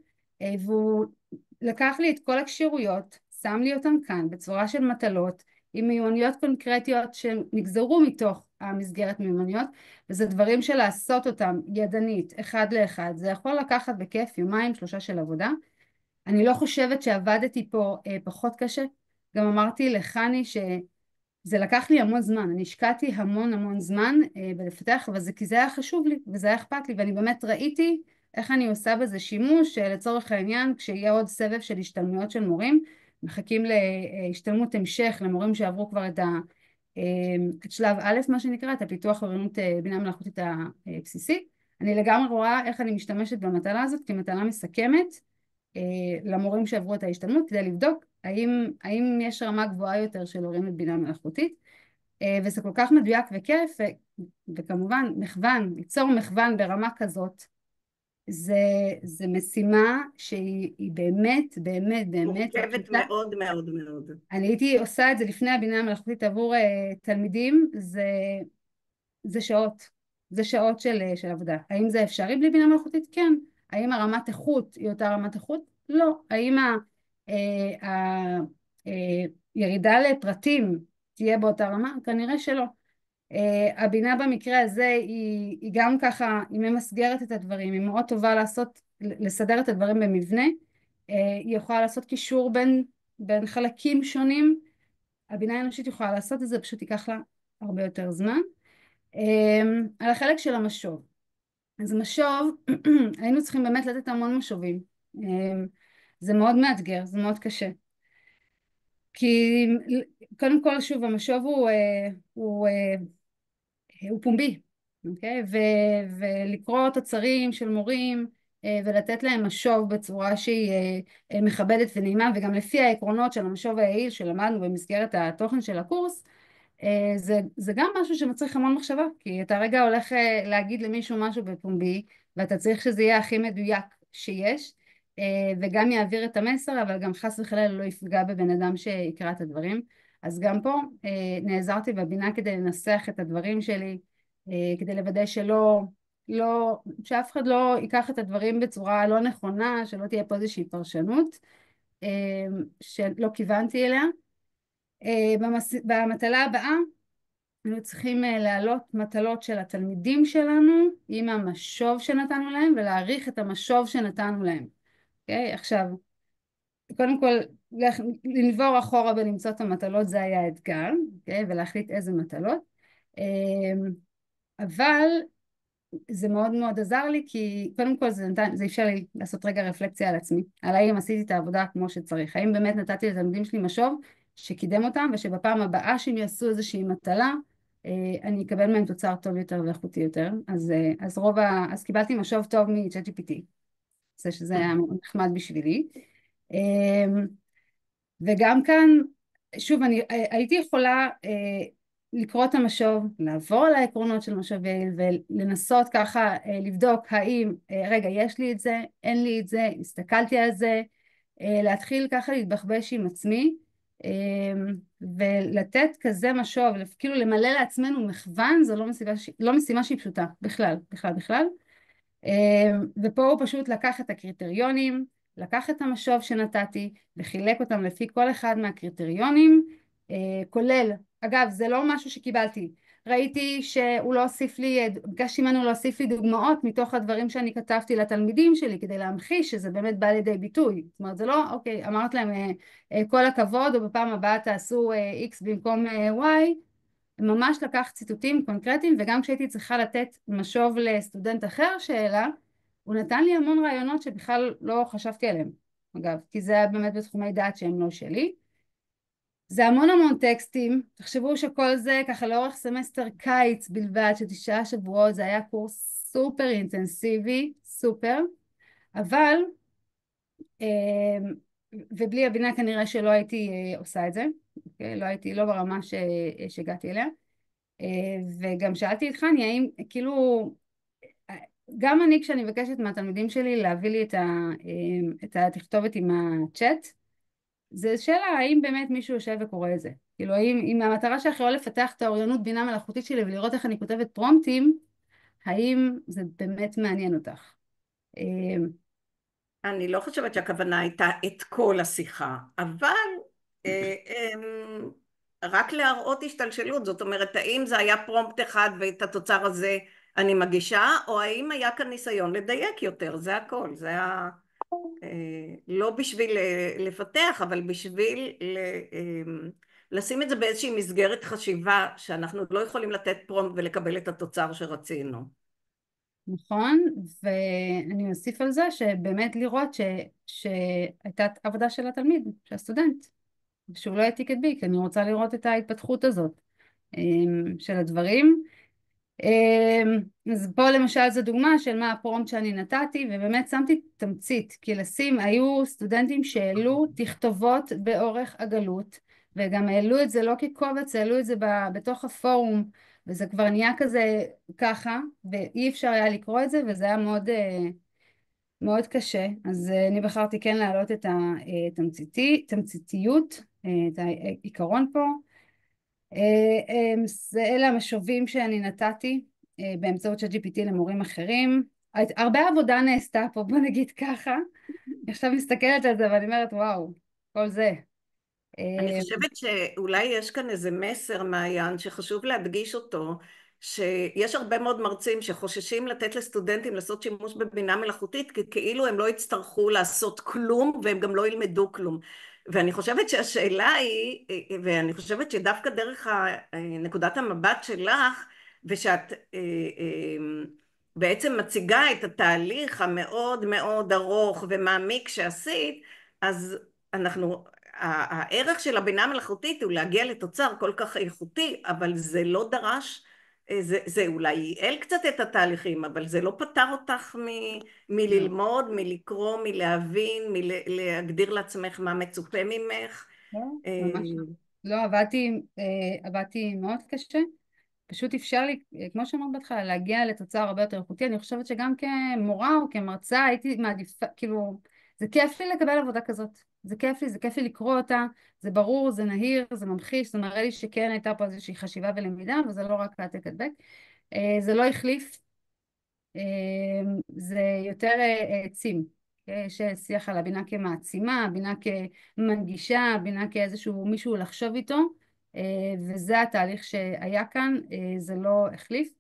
והוא לקח לי את כל הכשירויות, שם לי אותם כאן בצורה של מטלות עם מיומנויות קונקרטיות שנגזרו מתוך המסגרת מיומנויות, וזה דברים של לעשות אותם ידנית, אחד לאחד, זה יכול לקחת בכיף יומיים שלושה של עבודה. אני לא חושבת שעבדתי פה אה, פחות קשה, גם אמרתי לחני שזה לקח לי המון זמן, אני השקעתי המון המון זמן אה, בלפתח, אבל זה כי זה היה חשוב לי וזה היה אכפת לי, ואני באמת ראיתי איך אני עושה בזה שימוש אה, לצורך העניין כשיהיה עוד סבב של השתלמויות של מורים, מחכים להשתלמות המשך למורים שעברו כבר את, ה, את שלב א' מה שנקרא, את הפיתוח אוריינות בינה מלאכותית הבסיסי, אני לגמרי רואה איך אני משתמשת במטלה הזאת כמטלה מסכמת למורים שעברו את ההשתלמות כדי לבדוק האם, האם יש רמה גבוהה יותר של אוריינות בינה מלאכותית. וזה כל כך מדויק וכיף וכמובן מכוון, ליצור מכוון ברמה כזאת זה, זה משימה שהיא באמת, באמת, באמת... מורכבת מאוד מאוד מאוד. אני הייתי עושה את זה לפני הבינה המלאכותית עבור uh, תלמידים, זה, זה שעות, זה שעות של, של עבודה. האם זה אפשרי בלי בינה מלאכותית? כן. האם הרמת איכות היא אותה רמת איכות? לא. האם הירידה לפרטים תהיה באותה רמה? כנראה שלא. הבינה במקרה הזה היא, היא גם ככה, היא ממסגרת את הדברים, היא מאוד טובה לעשות, לסדר את הדברים במבנה, היא יכולה לעשות קישור בין, בין חלקים שונים, הבינה האנושית יכולה לעשות את זה, פשוט ייקח לה הרבה יותר זמן. על החלק של המשוב, אז משוב, היינו צריכים באמת לתת המון משובים, זה מאוד מאתגר, זה מאוד קשה. כי קודם כל שוב המשוב הוא, הוא הוא פומבי, אוקיי? ו- ולקרוא תוצרים של מורים ולתת להם משוב בצורה שהיא מכבדת ונעימה וגם לפי העקרונות של המשוב היעיל שלמדנו במסגרת התוכן של הקורס זה, זה גם משהו שמצריך המון מחשבה כי אתה רגע הולך להגיד למישהו משהו בפומבי ואתה צריך שזה יהיה הכי מדויק שיש וגם יעביר את המסר אבל גם חס וחלילה לא יפגע בבן אדם שיקרא את הדברים אז גם פה אה, נעזרתי בבינה כדי לנסח את הדברים שלי, אה, כדי לוודא שלא, לא, שאף אחד לא ייקח את הדברים בצורה לא נכונה, שלא תהיה פה איזושהי פרשנות אה, שלא כיוונתי אליה. במס... במטלה הבאה היינו צריכים להעלות מטלות של התלמידים שלנו עם המשוב שנתנו להם ולהעריך את המשוב שנתנו להם. Okay? אוקיי? עכשיו, קודם כל לנבור אחורה ולמצוא את המטלות זה היה אתגר, okay? אוקיי? ולהחליט איזה מטלות, אמ, אבל זה מאוד מאוד עזר לי כי קודם כל זה, נתן, זה אפשר לי לעשות רגע רפלקציה על עצמי, על האם עשיתי את העבודה כמו שצריך, האם באמת נתתי לתלמידים שלי משוב שקידם אותם ושבפעם הבאה שהם יעשו איזושהי מטלה אה, אני אקבל מהם תוצר טוב יותר ואיכותי יותר, אז, אה, אז רוב ה... אז קיבלתי משוב טוב מ-ChatGPT, זה שזה היה נחמד בשבילי. אמ, וגם כאן, שוב, אני הייתי יכולה אה, לקרוא את המשוב, לעבור על העקרונות של משוב יעיל ולנסות ככה אה, לבדוק האם, אה, רגע, יש לי את זה, אין לי את זה, הסתכלתי על זה, להתחיל ככה להתבחבש עם עצמי ולתת כזה משוב, כאילו למלא לעצמנו מכוון, זו לא משימה, לא משימה שהיא פשוטה, בכלל, בכלל, בכלל. ופה הוא פשוט לקח את הקריטריונים, לקח את המשוב שנתתי וחילק אותם לפי כל אחד מהקריטריונים כולל, אגב זה לא משהו שקיבלתי, ראיתי שהוא לא הוסיף לי, ביקשתי ממנו להוסיף לי דוגמאות מתוך הדברים שאני כתבתי לתלמידים שלי כדי להמחיש שזה באמת בא לידי ביטוי, זאת אומרת זה לא אוקיי אמרת להם כל הכבוד או בפעם הבאה תעשו x במקום y. ממש לקח ציטוטים קונקרטיים וגם כשהייתי צריכה לתת משוב לסטודנט אחר שאלה הוא נתן לי המון רעיונות שבכלל לא חשבתי עליהם אגב כי זה היה באמת בתחומי דעת שהם לא שלי זה המון המון טקסטים, תחשבו שכל זה ככה לאורך סמסטר קיץ בלבד של תשעה שבועות זה היה קורס סופר אינטנסיבי, סופר, אבל ובלי הבינה כנראה שלא הייתי עושה את זה, אוקיי? לא הייתי, לא ברמה שהגעתי אליה וגם שאלתי את חני האם כאילו גם אני כשאני מבקשת מהתלמידים שלי להביא לי את התכתובת עם הצ'אט זה שאלה האם באמת מישהו יושב וקורא את זה. כאילו האם אם המטרה שלך היא לא לפתח את האוריינות בינה מלאכותית שלי ולראות איך אני כותבת פרומפטים האם זה באמת מעניין אותך? אני לא חושבת שהכוונה הייתה את כל השיחה אבל רק להראות השתלשלות. זאת אומרת האם זה היה פרומפט אחד ואת התוצר הזה אני מגישה או האם היה כאן ניסיון לדייק יותר זה הכל זה היה לא בשביל לפתח אבל בשביל לשים את זה באיזושהי מסגרת חשיבה שאנחנו לא יכולים לתת פרומפט ולקבל את התוצר שרצינו. נכון ואני אוסיף על זה שבאמת לראות. שהייתה עבודה של התלמיד, של הסטודנט שהוא לא העתיק את בי כי אני רוצה לראות את ההתפתחות הזאת של הדברים אמ, אז פה למשל זו דוגמה של מה הפרומפט שאני נתתי ובאמת שמתי תמצית כי לשים היו סטודנטים שהעלו תכתובות באורך הגלות וגם העלו את זה לא כקובץ העלו את זה בתוך הפורום וזה כבר נהיה כזה ככה ואי אפשר היה לקרוא את זה וזה היה מאוד מאוד קשה. אז אני בחרתי כן להעלות את התמציתיות את העיקרון פה אה, אה, אלה המשובים שאני נתתי אה, באמצעות של GPT למורים אחרים. הרבה עבודה נעשתה פה בוא נגיד ככה. אני עכשיו מסתכלת על זה ואני אומרת וואו כל זה. אני חושבת שאולי יש כאן איזה מסר מעיין שחשוב להדגיש אותו שיש הרבה מאוד מרצים שחוששים לתת לסטודנטים לעשות שימוש בבינה מלאכותית כי כאילו הם לא יצטרכו לעשות כלום והם גם לא ילמדו כלום ואני חושבת שהשאלה היא, ואני חושבת שדווקא דרך נקודת המבט שלך, ושאת אה, אה, בעצם מציגה את התהליך המאוד מאוד ארוך ומעמיק שעשית, אז אנחנו, הערך של הבינה המלאכותית הוא להגיע לתוצר כל כך איכותי, אבל זה לא דרש זה, זה אולי ייעל קצת את התהליכים, אבל זה לא פטר אותך מ, מללמוד, מלקרוא, מלהבין, מלהגדיר לעצמך מה מצופה ממך. לא, ממש לא. לא, עבדתי, עבדתי מאוד קשה. פשוט אפשר לי, כמו שאמרת בהתחלה, להגיע לתוצר הרבה יותר איכותי. אני חושבת שגם כמורה או כמרצה הייתי מעדיפה, כאילו, זה כיף לי לקבל עבודה כזאת. זה כיף לי, זה כיף לי לקרוא אותה, זה ברור, זה נהיר, זה ממחיש, זה מראה לי שכן הייתה פה איזושהי חשיבה ולמידה, וזה לא רק העתק הדבק. אה, זה לא החליף, אה, זה יותר אה, העצים. יש שיח על הבינה כמעצימה, בינה כמנגישה, בינה כאיזשהו מישהו לחשוב איתו, וזה התהליך שהיה כאן, זה לא החליף.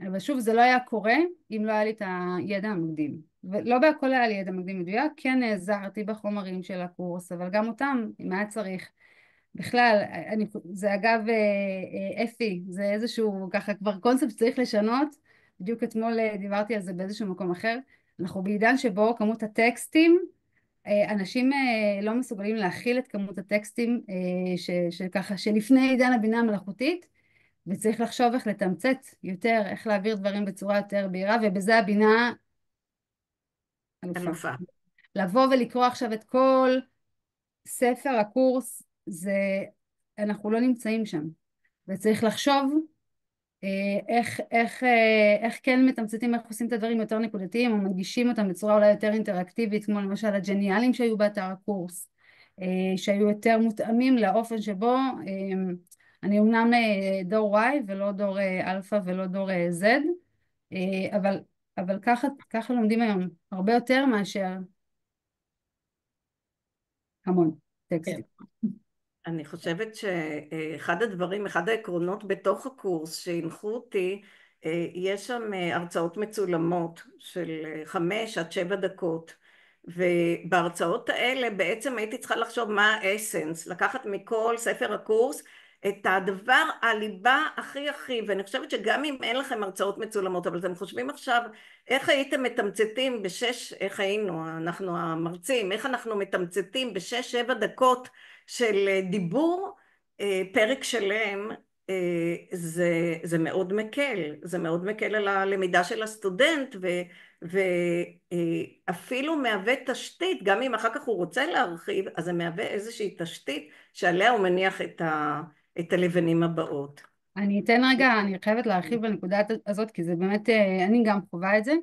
אבל שוב, זה לא היה קורה אם לא היה לי את הידע המקדים. ולא בהכל היה לי ידע מקדים מדויק, כן נעזרתי בחומרים של הקורס, אבל גם אותם, אם היה צריך. בכלל, אני, זה אגב אה, אה, אפי, זה איזשהו ככה כבר קונספט שצריך לשנות, בדיוק אתמול אה, דיברתי על זה באיזשהו מקום אחר, אנחנו בעידן שבו כמות הטקסטים, אנשים לא מסוגלים להכיל את כמות הטקסטים שככה, שלפני עידן הבינה המלאכותית, וצריך לחשוב איך לתמצת יותר, איך להעביר דברים בצורה יותר בהירה, ובזה הבינה אלופה. לבוא ולקרוא עכשיו את כל ספר הקורס, זה, אנחנו לא נמצאים שם. וצריך לחשוב אה, איך, איך, אה, איך כן מתמצתים, איך עושים את הדברים יותר נקודתיים, או מנגישים אותם בצורה אולי יותר אינטראקטיבית, כמו למשל הג'ניאלים שהיו באתר הקורס, אה, שהיו יותר מותאמים לאופן שבו, אני אומנם דור Y ולא דור אלפא ולא דור Z, אבל אבל ככה, ככה לומדים היום, הרבה יותר מאשר המון טקסטים. כן. אני חושבת שאחד הדברים, אחד העקרונות בתוך הקורס שהנחו אותי, יש שם הרצאות מצולמות של חמש עד שבע דקות ובהרצאות האלה בעצם הייתי צריכה לחשוב מה האסנס, לקחת מכל ספר הקורס את הדבר, הליבה הכי הכי, ואני חושבת שגם אם אין לכם הרצאות מצולמות, אבל אתם חושבים עכשיו איך הייתם מתמצתים בשש, איך היינו, אנחנו המרצים, איך אנחנו מתמצתים בשש שבע דקות של דיבור, פרק שלם, זה, זה מאוד מקל, זה מאוד מקל על הלמידה של הסטודנט ו, ואפילו מהווה תשתית, גם אם אחר כך הוא רוצה להרחיב, אז זה מהווה איזושהי תשתית שעליה הוא מניח את, ה, את הלבנים הבאות. אני אתן רגע, אני חייבת להרחיב בנקודה הזאת, כי זה באמת, אני גם חווה את זה.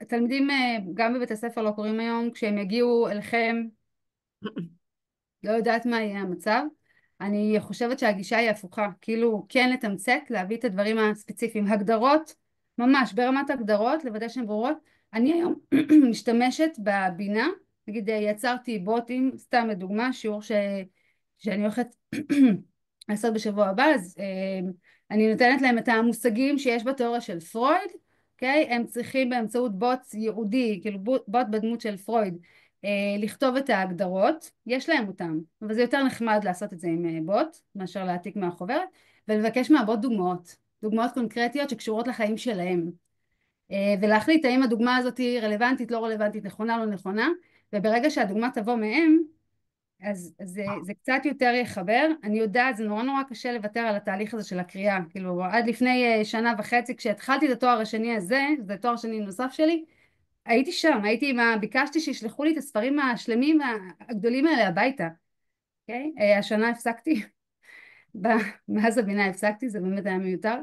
התלמידים גם בבית הספר לא קוראים היום, כשהם יגיעו אליכם, לא יודעת מה יהיה המצב. אני חושבת שהגישה היא הפוכה, כאילו כן לתמצת, להביא את הדברים הספציפיים, הגדרות, ממש ברמת הגדרות, לוודא שהן ברורות. אני היום משתמשת בבינה, נגיד יצרתי בוטים, סתם לדוגמה, שיעור ש... שאני הולכת לעשות בשבוע הבא, אז אה, אני נותנת להם את המושגים שיש בתיאוריה של פרויד, אוקיי? הם צריכים באמצעות בוט ייעודי, כאילו בוט בדמות של פרויד, אה, לכתוב את ההגדרות, יש להם אותם, אבל זה יותר נחמד לעשות את זה עם אה, בוט מאשר להעתיק מהחוברת, ולבקש מהבוט דוגמאות, דוגמאות קונקרטיות שקשורות לחיים שלהם, אה, ולהחליט האם הדוגמה הזאת היא רלוונטית, לא רלוונטית, נכונה, לא נכונה, וברגע שהדוגמה תבוא מהם, אז זה, זה קצת יותר יחבר, אני יודעת, זה נורא נורא קשה לוותר על התהליך הזה של הקריאה, כאילו עד לפני שנה וחצי כשהתחלתי את התואר השני הזה, זה תואר שני נוסף שלי, הייתי שם, הייתי עם ה... ביקשתי שישלחו לי את הספרים השלמים הגדולים האלה הביתה, אוקיי? Okay? השנה הפסקתי, מאז הבינה הפסקתי, זה באמת היה מיותר,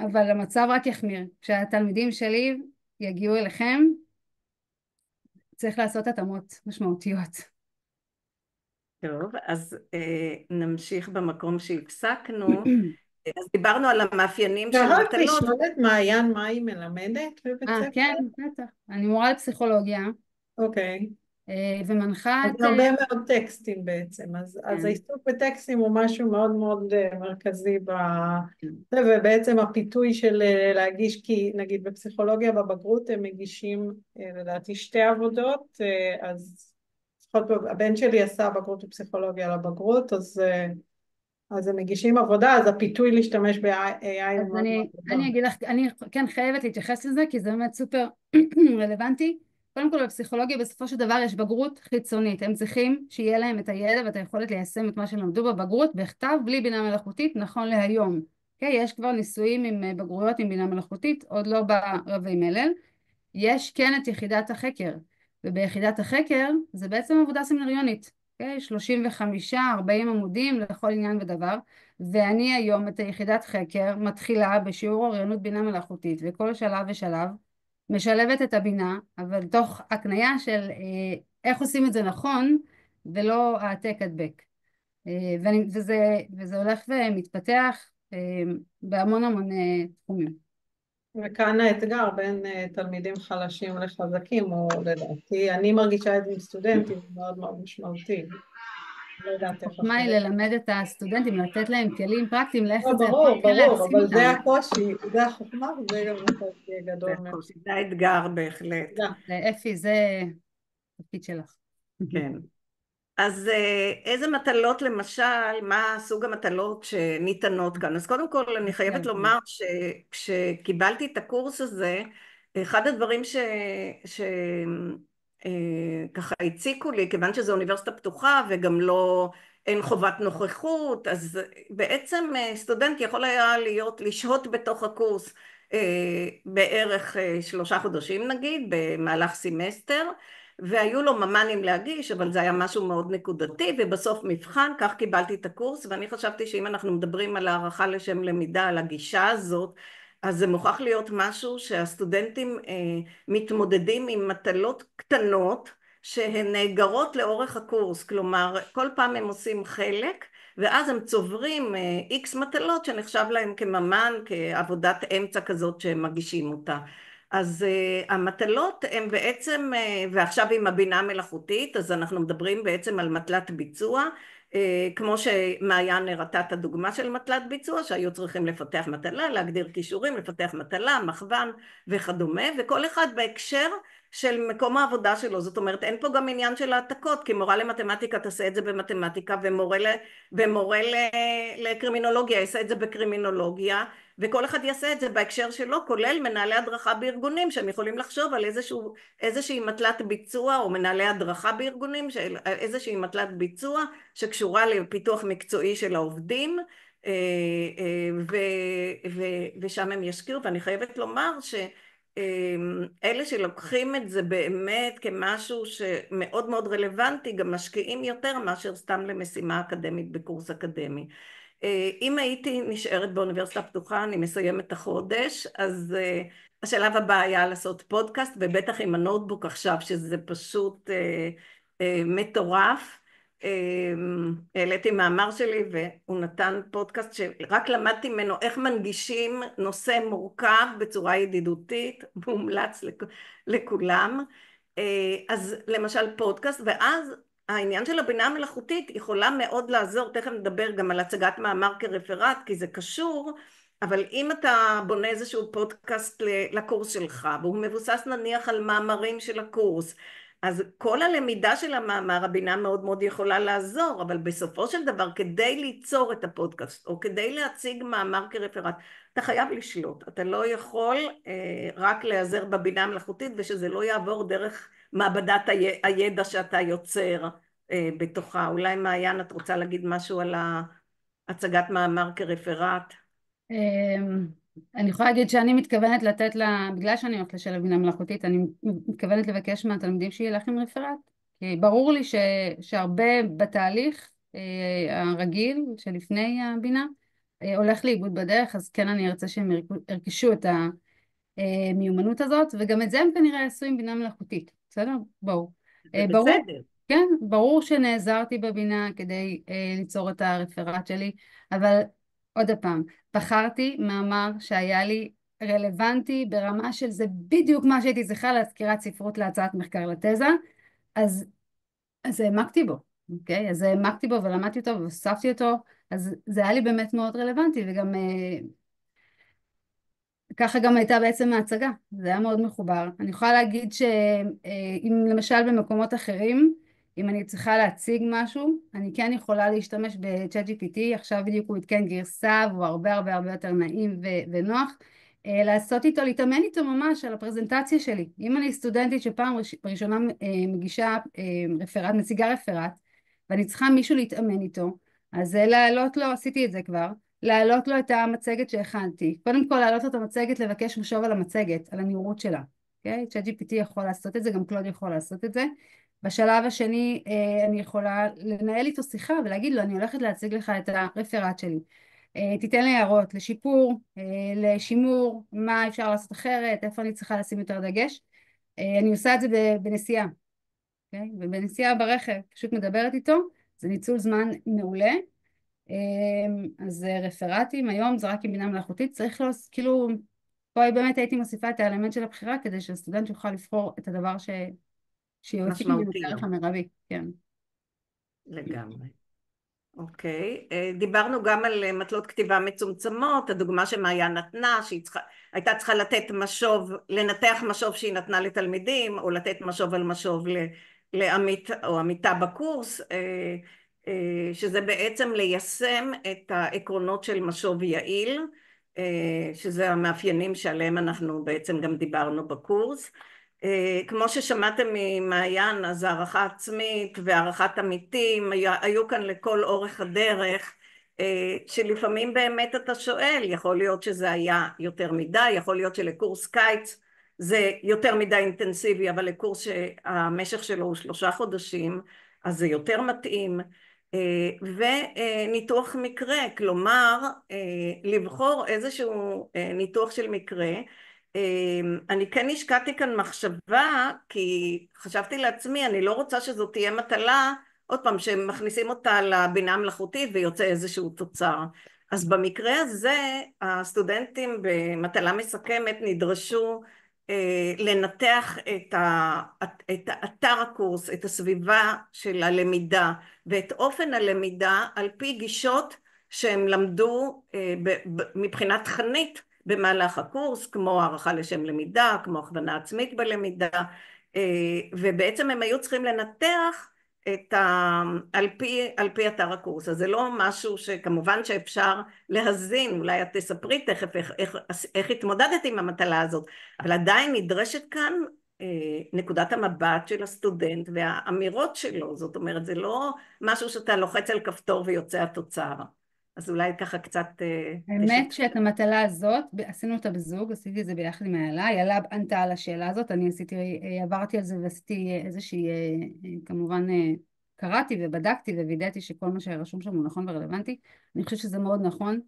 אבל המצב רק יחמיר. כשהתלמידים שלי יגיעו אליכם, צריך לעשות התאמות משמעותיות. טוב, אז אה, נמשיך במקום שהפסקנו. אז דיברנו על המאפיינים של מטלות. רק לשאול את מעיין מה היא מלמדת בבית ספר? אה, כן, בטח. אני מורה לפסיכולוגיה. אוקיי. ומנחה את... הרבה מאוד טקסטים בעצם, אז, כן. אז העיסוק בטקסטים הוא משהו מאוד מאוד מרכזי ב... כן. ובעצם הפיתוי של להגיש, כי נגיד בפסיכולוגיה בבגרות הם מגישים לדעתי שתי עבודות, אז לפחות הבן שלי עשה בגרות בפסיכולוגיה לבגרות, אז אז הם מגישים עבודה, אז הפיתוי להשתמש ב-AI הוא מאוד מאוד. אני אגיד לך, אני כן חייבת להתייחס לזה, כי זה באמת סופר רלוונטי. קודם כל בפסיכולוגיה בסופו של דבר יש בגרות חיצונית, הם צריכים שיהיה להם את הידע ואת היכולת ליישם את מה שהם למדו בבגרות בכתב בלי בינה מלאכותית נכון להיום. Okay, אוקיי? יש כבר ניסויים עם אה, בגרויות עם בינה מלאכותית, עוד לא ברבי מלל. יש כן את יחידת החקר, וביחידת החקר זה בעצם עבודה סמינריונית. okay, 35-40 עמודים לכל עניין ודבר, ואני היום את היחידת חקר מתחילה בשיעור אוריינות בינה מלאכותית, וכל שלב ושלב משלבת את הבינה, אבל תוך הקנייה של אה, איך עושים את זה נכון, ולא העתק הדבק. אה, וזה, וזה הולך ומתפתח אה, בהמון המון תחומים. וכאן האתגר בין uh, תלמידים חלשים לחזקים הוא לדעתי, אני מרגישה את זה עם סטודנטים, מאוד מאוד משמעותי. לא. החוכמה היא ללמד את הסטודנטים, לתת להם כלים פרקטיים לאיך לא, זה... ברור, ברור, אבל זה הקושי, זה החוכמה וזה גם הקושי גדול מאוד. זה האתגר בהחלט. אפי, זה התפקיד שלך. כן. אז אה, איזה מטלות למשל, מה סוג המטלות שניתנות כאן? אז קודם כל אני חייבת כן, לומר. שכשקיבלתי את הקורס הזה, אחד הדברים ש... ש... אה, ככה הציקו לי, כיוון שזו אוניברסיטה פתוחה וגם לא, אין חובת נוכחות, אז בעצם אה, סטודנט יכול היה להיות, לשהות בתוך הקורס בערך שלושה חודשים נגיד, במהלך סמסטר, והיו לו ממ"נים להגיש, אבל זה היה משהו מאוד נקודתי, ובסוף מבחן, כך קיבלתי את הקורס, ואני חשבתי שאם אנחנו מדברים על הערכה לשם למידה, על הגישה הזאת, אז זה מוכרח להיות משהו שהסטודנטים אה, מתמודדים עם מטלות קטנות, שהן נאגרות לאורך הקורס, כלומר כל פעם הם עושים חלק ואז הם צוברים איקס אה, מטלות שנחשב להם כממן, כעבודת אמצע כזאת שהם מגישים אותה. אז uh, המטלות הן בעצם, uh, ועכשיו עם הבינה המלאכותית, אז אנחנו מדברים בעצם על מטלת ביצוע, uh, כמו שמעיין הראתה את הדוגמה של מטלת ביצוע, שהיו צריכים לפתח מטלה, להגדיר כישורים, לפתח מטלה, מכוון וכדומה, וכל אחד בהקשר של מקום העבודה שלו, זאת אומרת אין פה גם עניין של העתקות, כי מורה למתמטיקה תעשה את זה במתמטיקה ומורה, ל, ומורה ל, לקרימינולוגיה יעשה את זה בקרימינולוגיה וכל אחד יעשה את זה בהקשר שלו, כולל מנהלי הדרכה בארגונים שהם יכולים לחשוב על איזשהו, איזושהי מטלת ביצוע או מנהלי הדרכה בארגונים, של, איזושהי מטלת ביצוע שקשורה לפיתוח מקצועי של העובדים אה, אה, ו, ו, ושם הם ישקיעו. ואני חייבת לומר ש אלה שלוקחים את זה באמת כמשהו שמאוד מאוד רלוונטי גם משקיעים יותר מאשר סתם למשימה אקדמית בקורס אקדמי. אה, אם הייתי נשארת באוניברסיטה הפתוחה, אני מסיימת את החודש, אז אה, השלב הבא היה לעשות פודקאסט ובטח עם הנוטבוק עכשיו שזה פשוט אה, מטורף אמ, העליתי מאמר שלי והוא נתן פודקאסט שרק למדתי ממנו איך מנגישים נושא מורכב בצורה ידידותית, מומלץ לכולם. אה, אז למשל פודקאסט, ואז העניין של הבינה המלאכותית יכולה מאוד לעזור, תכף נדבר גם על הצגת מאמר כרפרט, כי זה קשור, אבל אם אתה בונה איזשהו פודקאסט לקורס שלך, והוא מבוסס נניח על מאמרים של הקורס, אז כל הלמידה של המאמר הבינה מאוד מאוד יכולה לעזור, אבל בסופו של דבר כדי ליצור את הפודקאסט או כדי להציג מאמר כרפרט, אתה חייב לשלוט, אתה לא יכול אה, רק להיעזר בבינה המלאכותית ושזה לא יעבור דרך מעבדת הידע שאתה יוצר אה, בתוכה. אולי מעיין את רוצה להגיד משהו על הצגת מאמר כרפרט? אני יכולה להגיד שאני מתכוונת לתת לה, בגלל שאני הולכת לשלב בינה מלאכותית, אני מתכוונת לבקש מהתלמידים שילך עם רפרט. כי ברור לי ש, שהרבה בתהליך אה, הרגיל שלפני הבינה אה, הולך לאיבוד בדרך, אז כן אני ארצה שהם ירכשו את המיומנות הזאת, וגם את זה הם כנראה יעשו עם בינה מלאכותית, בסדר? בואו. אה, ברור, בסדר. כן, ברור שנעזרתי בבינה כדי אה, ליצור את הרפרט שלי, אבל עוד פעם, בחרתי מאמר שהיה לי רלוונטי ברמה של זה בדיוק מה שהייתי צריכה להזכירת ספרות להצעת מחקר לתזה, אז, אז העמקתי בו, אוקיי? אז העמקתי בו ולמדתי אותו והוספתי אותו, אז זה היה לי באמת מאוד רלוונטי וגם אה, ככה גם הייתה בעצם ההצגה, זה היה מאוד מחובר. אני יכולה להגיד שאם אה, למשל במקומות אחרים אם אני צריכה להציג משהו, אני כן יכולה להשתמש ב-chat GPT, עכשיו בדיוק הוא עדכן גרסה והוא הרבה הרבה הרבה יותר נעים ו- ונוח, אה, לעשות איתו, להתאמן איתו ממש על הפרזנטציה שלי. אם אני סטודנטית שפעם ראשונה אה, מגישה אה, רפרט, מציגה רפרט, ואני צריכה מישהו להתאמן איתו, אז להעלות לו, עשיתי את זה כבר, להעלות לו את המצגת שהכנתי. קודם כל להעלות לו את המצגת, לבקש משוב על המצגת, על הנראות שלה. אוקיי? Okay? ChatGPT יכול לעשות את זה, גם קלוד יכול לעשות את זה. בשלב השני אה, אני יכולה לנהל איתו שיחה ולהגיד לו אני הולכת להציג לך את הרפרט שלי אה, תיתן לי הערות לשיפור, אה, לשימור, מה אפשר לעשות אחרת, איפה אני צריכה לשים יותר דגש אני עושה את זה בנסיעה okay? אוקיי? ובנסיעה ברכב פשוט מדברת איתו זה ניצול זמן מעולה אז רפרטים היום זה רק עם בינה מלאכותית צריך להוס... כאילו פה באמת הייתי מוסיפה את האלמנט של הבחירה כדי שהסטודנט יוכל לבחור את הדבר ש... שיוצאים מהערך המרבי, כן. לגמרי. אוקיי, אה, דיברנו גם על אה, מטלות כתיבה מצומצמות, הדוגמה שמעיין נתנה, שהיא צריכה, הייתה צריכה לתת משוב, לנתח משוב שהיא נתנה לתלמידים, או לתת משוב על משוב לעמית או עמיתה בקורס, אה, שזה בעצם ליישם את העקרונות של משוב יעיל, שזה המאפיינים שעליהם אנחנו בעצם גם דיברנו בקורס. אה, כמו ששמעתם ממעיין אז הערכה עצמית והערכת עמיתים היו כאן לכל אורך הדרך אה, שלפעמים באמת אתה שואל יכול להיות שזה היה יותר מדי יכול להיות שלקורס קיץ זה יותר מדי אינטנסיבי אבל לקורס שהמשך שלו הוא שלושה חודשים אז זה יותר מתאים. אה, וניתוח מקרה כלומר לבחור איזשהו ניתוח של מקרה אני כן השקעתי כאן מחשבה כי חשבתי לעצמי אני לא רוצה שזו תהיה מטלה עוד פעם שמכניסים אותה לבינה המלאכותית ויוצא איזשהו תוצר. אז במקרה הזה הסטודנטים במטלה מסכמת נדרשו לנתח את, ה, את האתר הקורס, את הסביבה של הלמידה ואת אופן הלמידה על פי גישות שהם למדו מבחינת תכנית במהלך הקורס, כמו הערכה לשם למידה, כמו הכוונה עצמית בלמידה, ובעצם הם היו צריכים לנתח את ה... על פי, על פי אתר הקורס, אז זה לא משהו שכמובן שאפשר להזין, אולי את תספרי תכף איך, איך, איך התמודדת עם המטלה הזאת, אבל עדיין נדרשת כאן נקודת המבט של הסטודנט והאמירות שלו, זאת אומרת זה לא משהו שאתה לוחץ על כפתור ויוצא התוצר. אז אולי ככה קצת... האמת שאת המטלה הזאת, עשינו אותה בזוג, עשיתי את זה ביחד עם איילה, איילה ענתה על השאלה הזאת, אני עשיתי, עברתי על זה ועשיתי איזושהי, כמובן קראתי ובדקתי ווידאתי שכל מה שרשום שם הוא נכון ורלוונטי, אני חושבת שזה מאוד נכון,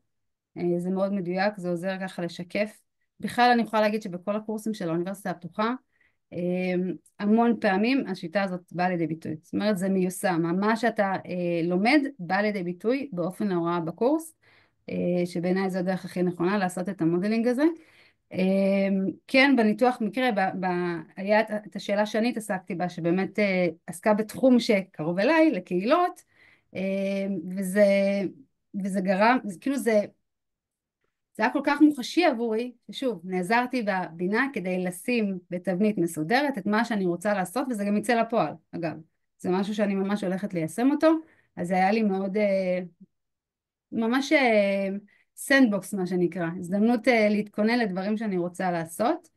זה מאוד מדויק, זה עוזר ככה לשקף. בכלל אני יכולה להגיד שבכל הקורסים של האוניברסיטה הפתוחה, המון פעמים השיטה הזאת באה לידי ביטוי, זאת אומרת זה מיושם, מה שאתה לומד בא לידי ביטוי באופן ההוראה בקורס, שבעיניי זו הדרך הכי נכונה לעשות את המודלינג הזה. כן, בניתוח מקרה, היה את השאלה שאני התעסקתי בה, שבאמת עסקה בתחום שקרוב אליי, לקהילות, וזה, וזה גרם, כאילו זה זה היה כל כך מוחשי עבורי, ששוב, נעזרתי בבינה כדי לשים בתבנית מסודרת את מה שאני רוצה לעשות, וזה גם יצא לפועל, אגב. זה משהו שאני ממש הולכת ליישם אותו, אז זה היה לי מאוד, ממש sandbox מה שנקרא, הזדמנות להתכונן לדברים שאני רוצה לעשות,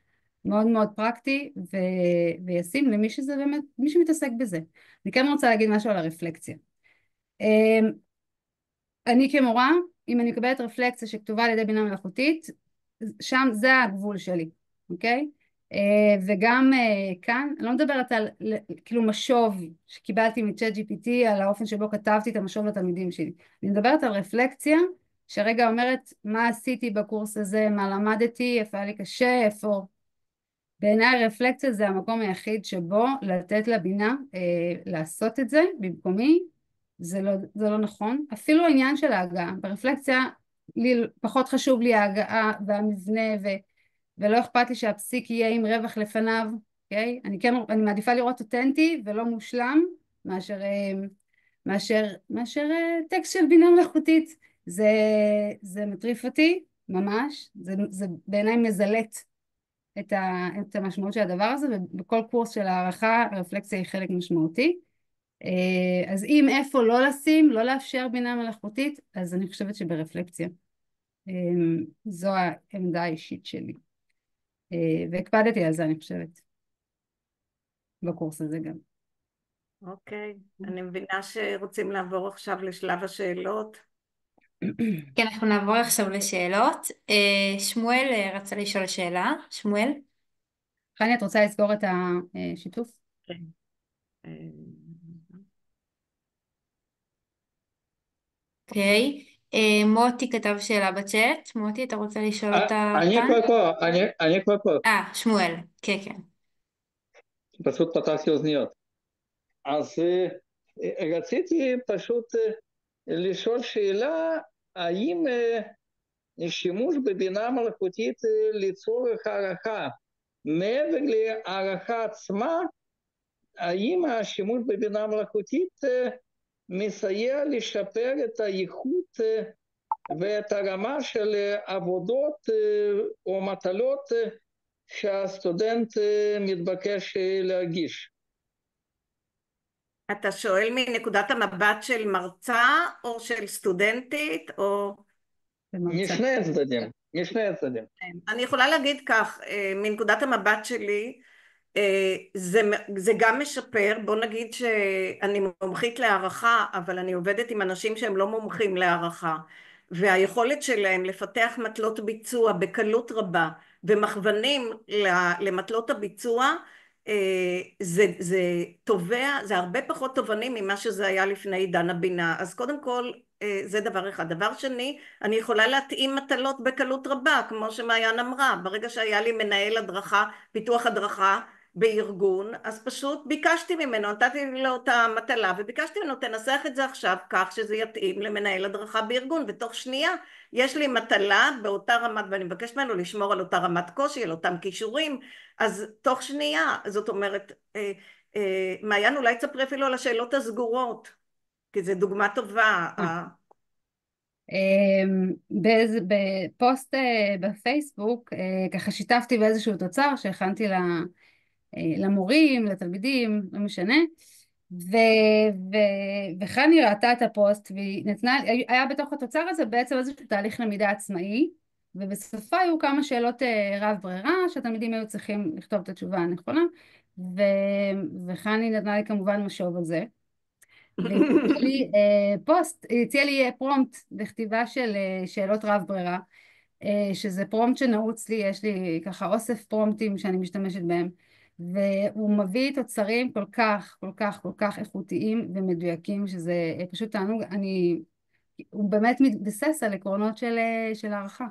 מאוד מאוד פרקטי ו- וישים למי שזה באמת, מי שמתעסק בזה. אני כן רוצה להגיד משהו על הרפלקציה. אני כמורה, אם אני מקבלת רפלקציה שכתובה על ידי בינה מלאכותית, שם זה הגבול שלי, אוקיי? וגם כאן, אני לא מדברת על כאילו משוב שקיבלתי מ ChatGPT על האופן שבו כתבתי את המשוב לתלמידים שלי. אני מדברת על רפלקציה שרגע אומרת מה עשיתי בקורס הזה, מה למדתי, איפה היה לי קשה, איפה... בעיניי רפלקציה זה המקום היחיד שבו לתת לבינה אה, לעשות את זה במקומי זה לא, זה לא נכון. אפילו העניין של ההגעה, ברפלקציה לי, פחות חשוב לי ההגעה והמבנה ו, ולא אכפת לי שהפסיק יהיה עם רווח לפניו, אוקיי? Okay? אני כן, אני מעדיפה לראות אותנטי ולא מושלם מאשר, מאשר, מאשר טקסט של בינה מלאכותית. זה, זה מטריף אותי, ממש, זה, זה בעיניי מזלט את, ה, את המשמעות של הדבר הזה, ובכל קורס של הערכה הרפלקציה היא חלק משמעותי. אז אם איפה לא לשים, לא לאפשר בינה מלאכותית, אז אני חושבת שברפלקציה. זו העמדה האישית שלי. והקפדתי על זה, אני חושבת. בקורס הזה גם. אוקיי, okay. אני מבינה שרוצים לעבור עכשיו לשלב השאלות. כן, אנחנו נעבור עכשיו לשאלות. שמואל רצה לשאול שאלה. שמואל? חני, את רוצה לסגור את השיתוף? כן. אוקיי. מוטי כתב שאלה בצ'אט. מוטי, אתה רוצה לשאול אותה כאן? אני כבר פה, אני כבר פה. אה, שמואל. כן, כן. פשוט פתחתי אוזניות. אז רציתי פשוט לשאול שאלה, האם שימוש בבינה מלאכותית לצורך הערכה, מעבר להערכה עצמה, האם השימוש בבינה מלאכותית מסייע לשפר את האיכות ואת הרמה של עבודות או מטלות שהסטודנט מתבקש להגיש. אתה שואל מנקודת המבט של מרצה או של סטודנטית או... משני הצדדים, משני הצדדים. אני יכולה להגיד כך, מנקודת המבט שלי, זה, זה גם משפר, בוא נגיד שאני מומחית להערכה, אבל אני עובדת עם אנשים שהם לא מומחים להערכה, והיכולת שלהם לפתח מטלות ביצוע בקלות רבה ומכוונים למטלות הביצוע, זה, זה תובע, זה הרבה פחות תובעני ממה שזה היה לפני עידן הבינה. אז קודם כל זה דבר אחד. דבר שני, אני יכולה להתאים מטלות בקלות רבה, כמו שמעיין אמרה, ברגע שהיה לי מנהל הדרכה, פיתוח הדרכה, בארגון, אז פשוט ביקשתי ממנו, נתתי לו את המטלה וביקשתי ממנו תנסח את זה עכשיו כך שזה יתאים למנהל הדרכה בארגון ותוך שנייה יש לי מטלה באותה רמת ואני מבקשת ממנו לשמור על אותה רמת קושי, על אותם כישורים, אז תוך שנייה, זאת אומרת, אה, אה, מעיין אולי תספרי אפילו על השאלות הסגורות, כי זו דוגמה טובה. אמ, בפוסט בפייסבוק ככה שיתפתי באיזשהו תוצר שהכנתי למורים, לתלמידים, לא משנה. ו, ו, וחני ראתה את הפוסט והיא נתנה, היה בתוך התוצר הזה בעצם איזשהו תהליך למידה עצמאי ובסופה היו כמה שאלות רב ברירה שהתלמידים היו צריכים לכתוב את התשובה הנכונה ו, וחני נתנה לי כמובן משוב על זה. והציעה לי פוסט, היא הציעה לי פרומפט לכתיבה של שאלות רב ברירה שזה פרומפט שנעוץ לי, יש לי ככה אוסף פרומפטים שאני משתמשת בהם והוא מביא תוצרים כל כך, כל כך, כל כך איכותיים ומדויקים שזה פשוט תענוג, אני, הוא באמת מתבסס על עקרונות של, של הערכה.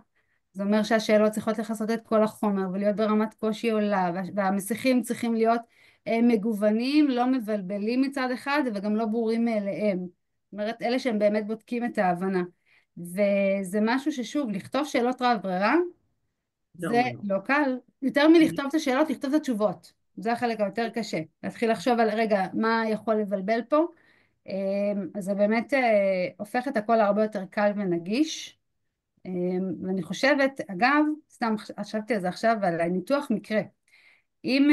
זה אומר שהשאלות צריכות לכסות את כל החומר ולהיות ברמת קושי עולה והמסיכים צריכים להיות מגוונים, לא מבלבלים מצד אחד וגם לא ברורים מאליהם. זאת אומרת אלה שהם באמת בודקים את ההבנה. וזה משהו ששוב לכתוב שאלות רב ברירה זה לא קל, יותר מלכתוב את השאלות, לכתוב את התשובות, זה החלק היותר קשה, להתחיל לחשוב על רגע מה יכול לבלבל פה, אז זה באמת הופך את הכל להרבה יותר קל ונגיש, ואני חושבת, אגב, סתם חשבתי על זה עכשיו, על הניתוח מקרה, אם,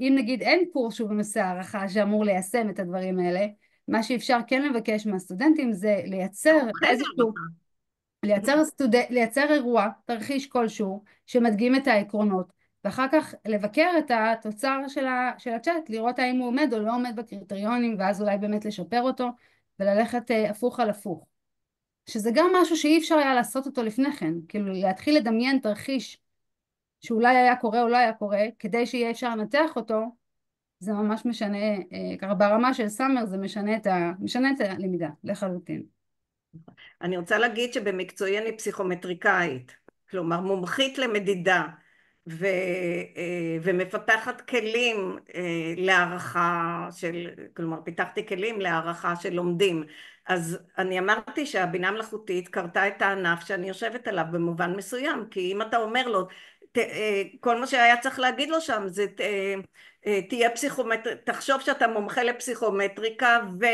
אם נגיד אין קורס שהוא בנושא הערכה שאמור ליישם את הדברים האלה, מה שאפשר כן לבקש מהסטודנטים זה לייצר איזשהו לייצר, סטוד... לייצר אירוע, תרחיש כלשהו, שמדגים את העקרונות, ואחר כך לבקר את התוצר של, ה... של הצ'אט, לראות האם הוא עומד או לא עומד בקריטריונים, ואז אולי באמת לשפר אותו, וללכת הפוך על הפוך. שזה גם משהו שאי אפשר היה לעשות אותו לפני כן, כאילו להתחיל לדמיין תרחיש שאולי היה קורה או לא היה קורה, כדי שיהיה אפשר לנתח אותו, זה ממש משנה, ככה ברמה של סאמר זה משנה את, ה... משנה את הלמידה לחלוטין. אני רוצה להגיד שבמקצועי אני פסיכומטריקאית, כלומר מומחית למדידה ו, ומפתחת כלים להערכה של, כלומר פיתחתי כלים להערכה של לומדים. אז אני אמרתי שהבינה מלאכותית קרתה את הענף שאני יושבת עליו במובן מסוים כי אם אתה אומר לו כל מה שהיה צריך להגיד לו שם זה תהיה פסיכומטריקה, תחשוב שאתה מומחה לפסיכומטריקה ו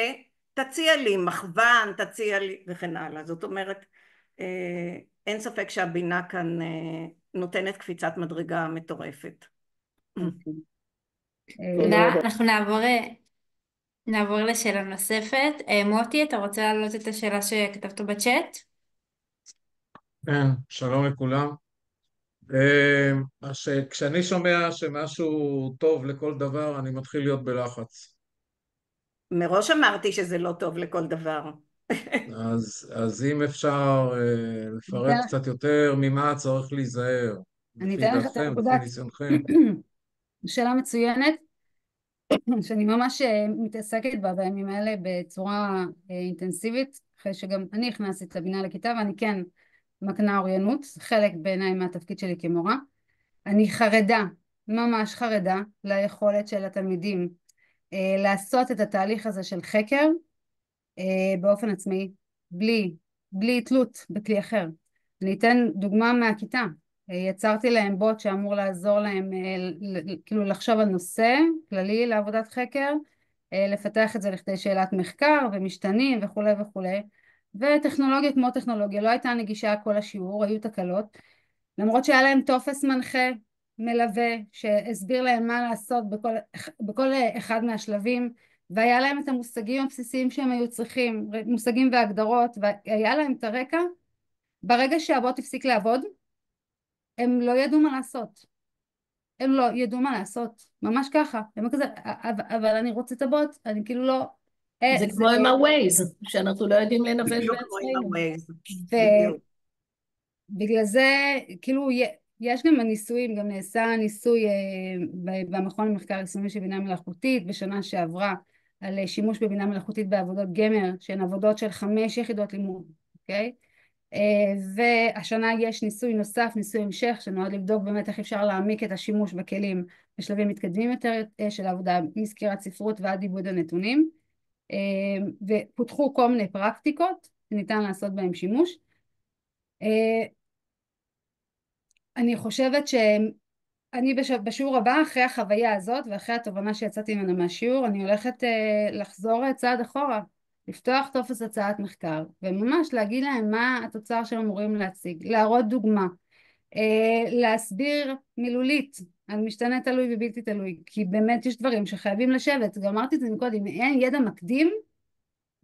תציע לי מכוון, תציע לי וכן הלאה. זאת אומרת, אין ספק שהבינה כאן נותנת קפיצת מדרגה מטורפת. תודה, אנחנו נעבור, נעבור לשאלה נוספת. מוטי, אתה רוצה להעלות את השאלה שכתבת בצ'אט? כן, שלום לכולם. כשאני שומע שמשהו טוב לכל דבר, אני מתחיל להיות בלחץ. מראש אמרתי שזה לא טוב לכל דבר. אז, אז אם אפשר לפרט קצת יותר ממה צריך להיזהר. אני אתן לך את הנקודה. שאלה מצוינת, שאני ממש מתעסקת בה בימים האלה בצורה אינטנסיבית, אחרי שגם אני הכנסתי את הבינה לכיתה ואני כן מקנה אוריינות, חלק בעיניי מהתפקיד שלי כמורה. אני חרדה, ממש חרדה, ליכולת של התלמידים לעשות את התהליך הזה של חקר באופן עצמאי, בלי, בלי תלות בכלי אחר. אני אתן דוגמה מהכיתה. יצרתי להם בוט שאמור לעזור להם כאילו לחשוב על נושא כללי לעבודת חקר, לפתח את זה לכדי שאלת מחקר ומשתנים וכולי וכולי, וטכנולוגיה כמו טכנולוגיה, לא הייתה נגישה כל השיעור, היו תקלות, למרות שהיה להם טופס מנחה מלווה שהסביר להם מה לעשות בכל, בכל אחד מהשלבים והיה להם את המושגים הבסיסיים שהם היו צריכים, מושגים והגדרות והיה להם את הרקע. ברגע שהבוט הפסיק לעבוד הם לא ידעו מה לעשות. הם לא ידעו מה לעשות, ממש ככה. הם כזה, אבל אני רוצה את הבוט, אני כאילו לא זה כמו עם ה-Waze, שאנחנו לא יודעים לנווט בעצמנו. בגלל זה, כאילו יש גם הניסויים, גם נעשה ניסוי במכון למחקר יישומי של בינה מלאכותית בשנה שעברה על שימוש בבינה מלאכותית בעבודות גמר שהן עבודות של חמש יחידות לימוד, אוקיי? והשנה יש ניסוי נוסף, ניסוי המשך, שנועד לבדוק באמת איך אפשר להעמיק את השימוש בכלים בשלבים מתקדמים יותר של העבודה מסקירת ספרות ועד עיבוד הנתונים ופותחו כל מיני פרקטיקות שניתן לעשות בהם שימוש אני חושבת שאני בשיעור הבא, אחרי החוויה הזאת ואחרי התובנה שיצאתי ממנה מהשיעור, אני הולכת אה, לחזור צעד אחורה, לפתוח טופס הצעת מחקר, וממש להגיד להם מה התוצר שהם אמורים להציג, להראות דוגמה, אה, להסביר מילולית על משתנה תלוי ובלתי תלוי, כי באמת יש דברים שחייבים לשבת, גם אמרתי את זה מקודם, אין ידע מקדים,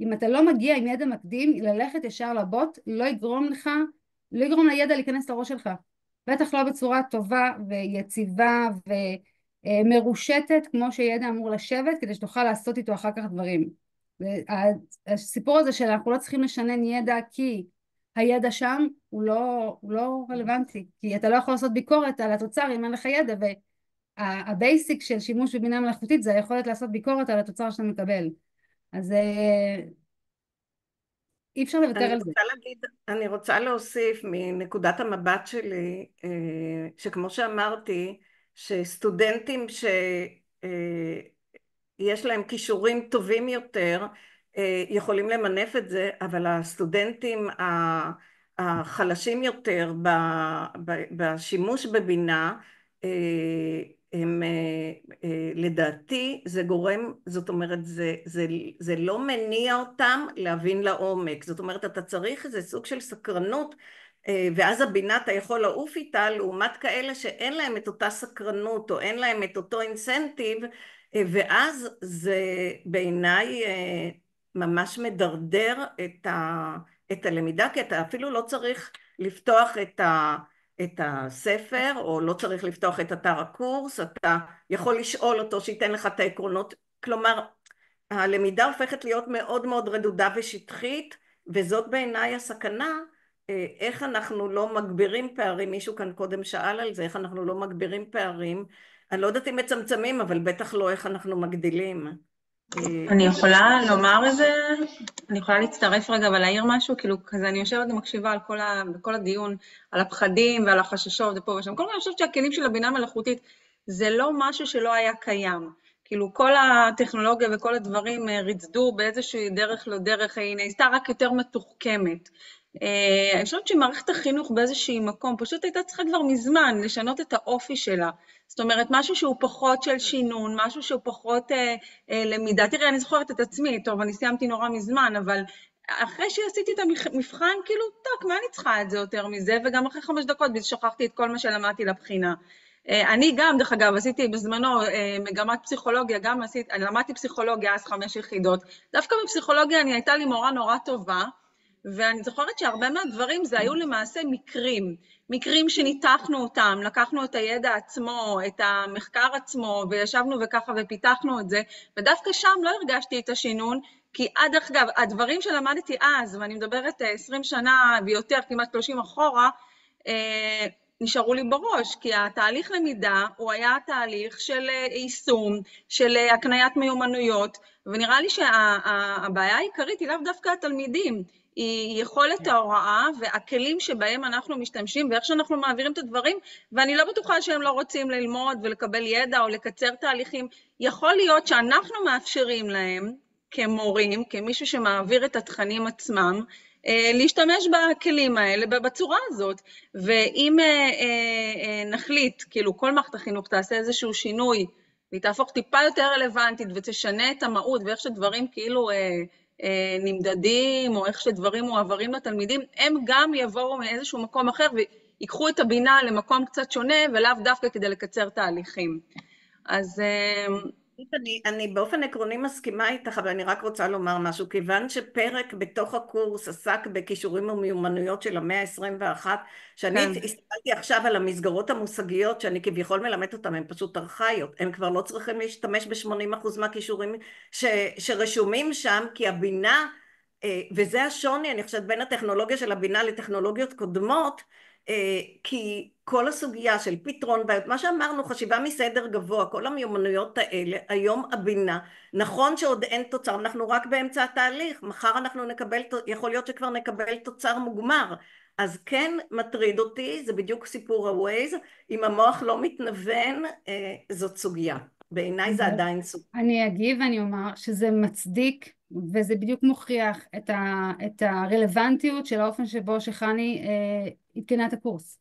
אם אתה לא מגיע עם ידע מקדים, ללכת ישר לבוט לא יגרום לך, לא יגרום לידע להיכנס לראש שלך. בטח לא בצורה טובה ויציבה ומרושתת כמו שידע אמור לשבת כדי שתוכל לעשות איתו אחר כך דברים. הסיפור הזה שאנחנו לא צריכים לשנן ידע כי הידע שם הוא לא, הוא לא רלוונטי כי אתה לא יכול לעשות ביקורת על התוצר אם אין לך ידע והבייסיק של שימוש בבינה מלאכותית זה היכולת לעשות ביקורת על התוצר שאתה מקבל אז אה, אי אפשר לוותר על זה. להגיד, אני רוצה להוסיף מנקודת המבט שלי, אה, שכמו שאמרתי, שסטודנטים שיש אה, להם כישורים טובים יותר, אה, יכולים למנף את זה, אבל הסטודנטים החלשים יותר בשימוש בבינה, הם אה, אה, לדעתי זה גורם, זאת אומרת זה, זה, זה לא מניע אותם להבין לעומק, זאת אומרת אתה צריך איזה סוג של סקרנות אה, ואז הבינה אתה יכול לעוף איתה לעומת כאלה שאין להם את אותה סקרנות או אין להם את אותו אינסנטיב ואז זה בעיניי ממש מדרדר את, ה, את הלמידה כי אתה אפילו לא צריך לפתוח את ה... את הספר, או לא צריך לפתוח את אתר הקורס, אתה יכול לשאול אותו שייתן לך את העקרונות, כלומר הלמידה הופכת להיות מאוד מאוד רדודה ושטחית, וזאת בעיניי הסכנה, אה, איך אנחנו לא מגבירים פערים, מישהו כאן קודם שאל על זה, איך אנחנו לא מגבירים פערים, אני לא יודעת אם מצמצמים, אבל בטח לא איך אנחנו מגדילים. אני יכולה לומר איזה, אני יכולה להצטרף רגע ולהעיר משהו, כאילו כזה אני יושבת ומקשיבה על כל, ה, כל הדיון, על הפחדים ועל החששות ופה ושם. כל אני חושבת שהכלים של הבינה מלאכותית זה לא משהו שלא היה קיים. כאילו כל הטכנולוגיה וכל הדברים אה, ריצדו באיזושהי דרך לא דרך, היא נעשתה רק יותר מתוחכמת. אה, אני חושבת שמערכת החינוך באיזשהי מקום פשוט הייתה צריכה כבר מזמן לשנות את האופי שלה. זאת אומרת, משהו שהוא פחות של שינון, משהו שהוא פחות אה, אה, למידה. תראה, אני זוכרת את עצמי, טוב, אני סיימתי נורא מזמן, אבל אחרי שעשיתי את המבחן, כאילו, טוב, מה אני צריכה את זה יותר מזה? וגם אחרי חמש דקות שכחתי את כל מה שלמדתי לבחינה. אה, אני גם, דרך אגב, עשיתי בזמנו אה, מגמת פסיכולוגיה, גם עשיתי, למדתי פסיכולוגיה אז חמש יחידות. דווקא בפסיכולוגיה אני הייתה לי מורה נורא טובה, ואני זוכרת שהרבה מהדברים זה היו למעשה מקרים, מקרים שניתחנו אותם, לקחנו את הידע עצמו, את המחקר עצמו, וישבנו וככה ופיתחנו את זה, ודווקא שם לא הרגשתי את השינון, כי עד אגב, הדברים שלמדתי אז, ואני מדברת 20 אה, שנה ויותר, כמעט 30 אחורה, אה, נשארו לי בראש, כי התהליך למידה הוא היה תהליך של אה, יישום, של הקניית מיומנויות, ונראה לי שהבעיה העיקרית היא לאו דווקא התלמידים, היא יכולת ההוראה והכלים שבהם אנחנו משתמשים ואיך שאנחנו מעבירים את הדברים, ואני לא בטוחה שהם לא רוצים ללמוד ולקבל ידע או לקצר תהליכים. יכול להיות שאנחנו מאפשרים להם, כמורים, כמישהו שמעביר את התכנים עצמם, אה, להשתמש בכלים האלה בצורה הזאת. ואם אה, אה, נחליט, כאילו כל מערכת החינוך תעשה איזשהו שינוי, והיא תהפוך טיפה יותר רלוונטית ותשנה את המהות ואיך שדברים כאילו נמדדים, או איך שדברים מועברים לתלמידים, הם גם יבואו מאיזשהו מקום אחר ויקחו את הבינה למקום קצת שונה, ולאו דווקא כדי לקצר תהליכים. אז... אני, אני באופן עקרוני מסכימה איתך, אבל אני רק רוצה לומר משהו. כיוון שפרק בתוך הקורס עסק בכישורים ומיומנויות של המאה ה-21, שאני כן. הסתכלתי עכשיו על המסגרות המושגיות שאני כביכול מלמדת אותן, הן פשוט ארכאיות. הם כבר לא צריכים להשתמש ב-80% מהכישורים ש, שרשומים שם, כי הבינה, אה, וזה השוני, אני חושבת, בין הטכנולוגיה של הבינה לטכנולוגיות קודמות, כי כל הסוגיה של פתרון בעיות, מה שאמרנו חשיבה מסדר גבוה, כל המיומנויות האלה, היום הבינה, נכון שעוד אין תוצר, אנחנו רק באמצע התהליך, מחר אנחנו נקבל, יכול להיות שכבר נקבל תוצר מוגמר, אז כן מטריד אותי, זה בדיוק סיפור ה-Waze, אם המוח לא מתנוון, זאת סוגיה, בעיניי זה עדיין סוגיה. אני אגיב ואני אומר שזה מצדיק וזה בדיוק מוכיח את, ה, את הרלוונטיות של האופן שבו שחני אה, עדכנה את הקורס,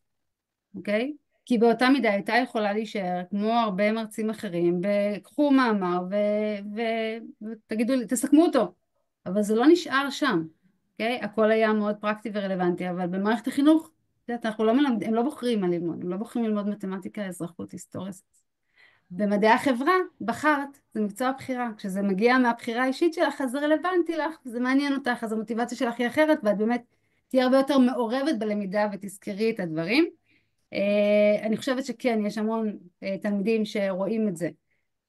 אוקיי? כי באותה מידה הייתה יכולה להישאר כמו הרבה מרצים אחרים, וקחו מאמר ותגידו לי, תסכמו אותו, אבל זה לא נשאר שם, אוקיי? הכל היה מאוד פרקטי ורלוונטי, אבל במערכת החינוך, את יודעת, אנחנו לא מלמדים, הם לא בוחרים מה ללמוד, הם לא בוחרים ללמוד מתמטיקה, אזרחות, היסטוריה. במדעי החברה בחרת, זה מקצוע בחירה, כשזה מגיע מהבחירה האישית שלך אז זה רלוונטי לך, זה מעניין אותך, אז המוטיבציה שלך היא אחרת ואת באמת תהיה הרבה יותר מעורבת בלמידה ותזכרי את הדברים. אני חושבת שכן, יש המון תלמידים שרואים את זה,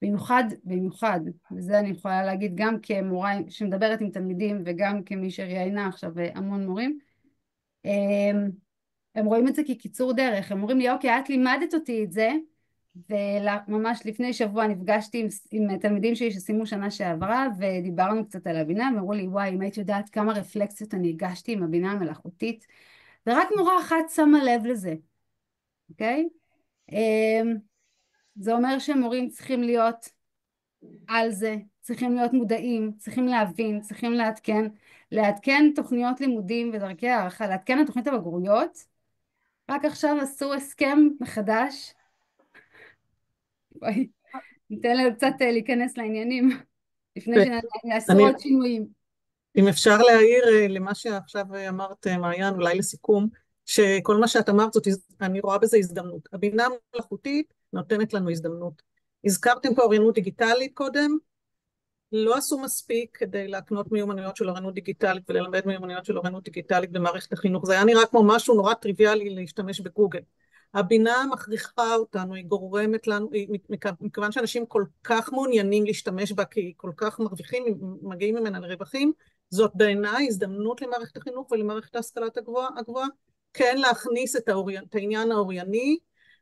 במיוחד, במיוחד, וזה אני יכולה להגיד גם כמורה שמדברת עם תלמידים וגם כמי שראיינה עכשיו המון מורים, הם רואים את זה כקיצור דרך, הם אומרים לי אוקיי את לימדת אותי את זה וממש לפני שבוע נפגשתי עם, עם תלמידים שלי שסיימו שנה שעברה ודיברנו קצת על הבינה ואמרו לי וואי אם היית יודעת כמה רפלקסיות אני הגשתי עם הבינה המלאכותית ורק מורה אחת שמה לב לזה, אוקיי? אמ, זה אומר שמורים צריכים להיות על זה, צריכים להיות מודעים, צריכים להבין, צריכים לעדכן, לעדכן תוכניות לימודים ודרכי הערכה, לעדכן את תוכנית הבגרויות רק עכשיו עשו הסכם מחדש בואי, ניתן לנו קצת אה, להיכנס לעניינים, לפני שנעשו עוד שינויים. אם אפשר להעיר אה, למה שעכשיו אמרת, מעיין, אולי לסיכום, שכל מה שאת אמרת זאת, אני רואה בזה הזדמנות. הבינה המלאכותית נותנת לנו הזדמנות. הזכרתם פה אוריינות דיגיטלית קודם, לא עשו מספיק כדי להקנות מיומנויות של אוריינות דיגיטלית וללמד מיומנויות של אוריינות דיגיטלית במערכת החינוך. זה היה נראה כמו משהו נורא טריוויאלי להשתמש בגוגל. הבינה מכריחה אותנו, היא גורמת לנו, מכיוון שאנשים כל כך מעוניינים להשתמש בה כי היא כל כך מרוויחים, מגיעים ממנה לרווחים, זאת בעיניי הזדמנות למערכת החינוך ולמערכת ההשכלת הגבוהה, הגבוה, כן להכניס את, האורי, את העניין האורייני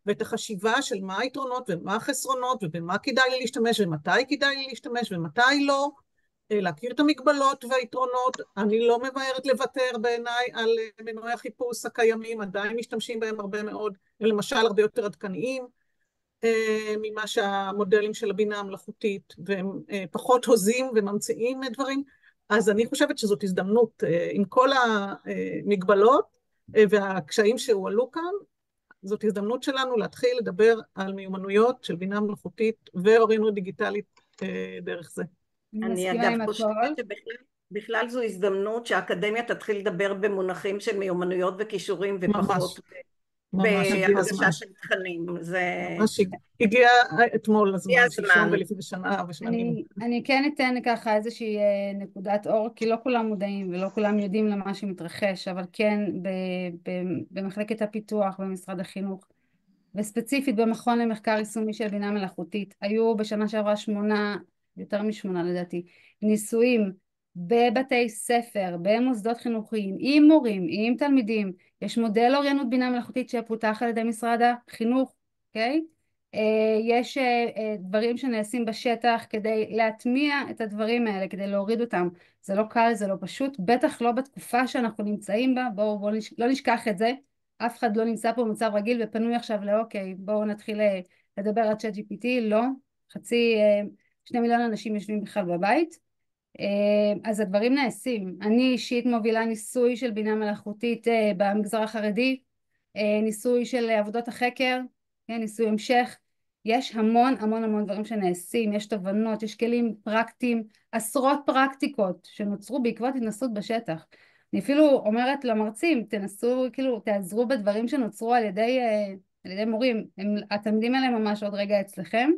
ואת החשיבה של מה היתרונות ומה החסרונות ובמה כדאי לי להשתמש ומתי כדאי לי להשתמש ומתי לא, להכיר את המגבלות והיתרונות, אני לא ממהרת לוותר בעיניי על מנועי החיפוש הקיימים, עדיין משתמשים בהם הרבה מאוד, למשל הרבה יותר עדכניים ממה שהמודלים של הבינה המלאכותית, והם פחות הוזים וממציאים דברים, אז אני חושבת שזאת הזדמנות עם כל המגבלות והקשיים שהועלו כאן, זאת הזדמנות שלנו להתחיל לדבר על מיומנויות של בינה מלאכותית ואוריינות דיגיטלית דרך זה. אני אגב חושבת שבכלל זו הזדמנות שהאקדמיה תתחיל לדבר במונחים של מיומנויות וכישורים ופחות בהגשה של תכנים. זה... ממש הגיע אתמול הזמן, שלשום ולפני שנה ושנים. אני כן אתן ככה איזושהי נקודת אור, כי לא כולם מודעים ולא כולם יודעים למה שמתרחש, אבל כן במחלקת הפיתוח במשרד החינוך, וספציפית במכון למחקר יישומי של בינה מלאכותית, היו בשנה שעברה שמונה יותר משמונה לדעתי, ניסויים בבתי ספר, במוסדות חינוכיים, עם מורים, עם תלמידים, יש מודל אוריינות בינה מלאכותית שפותח על ידי משרד החינוך, אוקיי? Okay? יש אה, אה, דברים שנעשים בשטח כדי להטמיע את הדברים האלה, כדי להוריד אותם. זה לא קל, זה לא פשוט, בטח לא בתקופה שאנחנו נמצאים בה, בואו בוא לא נשכח את זה. אף אחד לא נמצא פה במצב רגיל ופנוי עכשיו לאוקיי, בואו נתחיל אה, לדבר על צ'אט GPT, לא. חצי שני מיליון אנשים יושבים בכלל בבית, אה, אז הדברים נעשים. אני אישית מובילה ניסוי של בינה מלאכותית אה, במגזר החרדי, אה, ניסוי של עבודות החקר, ניסוי המשך, יש המון המון המון דברים שנעשים, יש תובנות, יש כלים פרקטיים, עשרות פרקטיקות שנוצרו בעקבות התנסות בשטח. אני אפילו אומרת למרצים, תנסו, כאילו, תעזרו בדברים שנוצרו על ידי, על ידי מורים, הם, התלמידים האלה ממש עוד רגע אצלכם,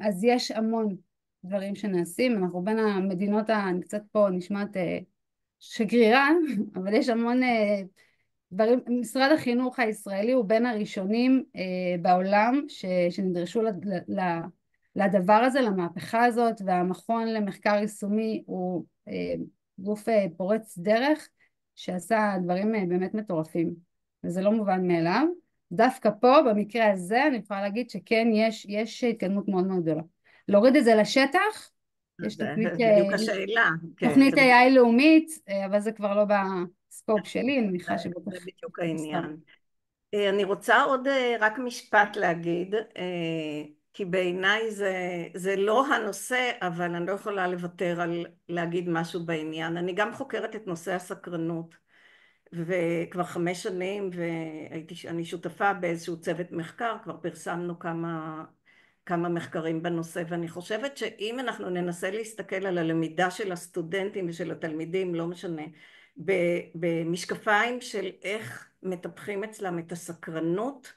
אז יש המון דברים שנעשים, אנחנו בין המדינות, אני קצת פה נשמעת אה, שגרירה, אבל יש המון אה, דברים, משרד החינוך הישראלי הוא בין הראשונים אה, בעולם שנדרשו לדבר הזה, למהפכה הזאת, והמכון למחקר יישומי הוא גוף פורץ דרך שעשה דברים באמת מטורפים. וזה לא מובן מאליו. דווקא פה, במקרה הזה, אני יכולה להגיד שכן, יש, יש התקדמות מאוד מאוד גדולה. להוריד את זה לשטח, יש תוכנית, בדיוק השאלה. כן, תוכנית AI לאומית, אבל זה כבר לא בסקופ שלי, אני מניחה שבטח... זה בדיוק העניין. אני רוצה עוד רק משפט להגיד, כי בעיניי זה, זה לא הנושא, אבל אני לא יכולה לוותר על להגיד משהו בעניין. אני גם חוקרת את נושא הסקרנות, וכבר חמש שנים, ואני שותפה באיזשהו צוות מחקר, כבר פרסמנו כמה, כמה מחקרים בנושא, ואני חושבת שאם אנחנו ננסה להסתכל על הלמידה של הסטודנטים ושל התלמידים, לא משנה, במשקפיים של איך מטפחים אצלם את הסקרנות,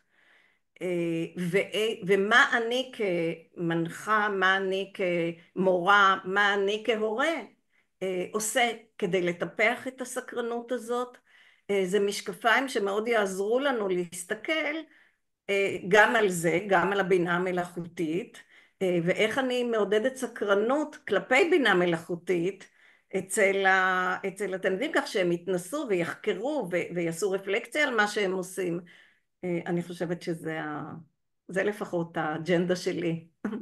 ומה אני כמנחה, מה אני כמורה, מה אני כהורה עושה כדי לטפח את הסקרנות הזאת, זה משקפיים שמאוד יעזרו לנו להסתכל גם על זה, גם על הבינה המלאכותית, ואיך אני מעודדת סקרנות כלפי בינה מלאכותית אצל, אצל התלמידים כך שהם יתנסו ויחקרו ויעשו רפלקציה על מה שהם עושים. אני חושבת שזה ה... זה לפחות האג'נדה שלי.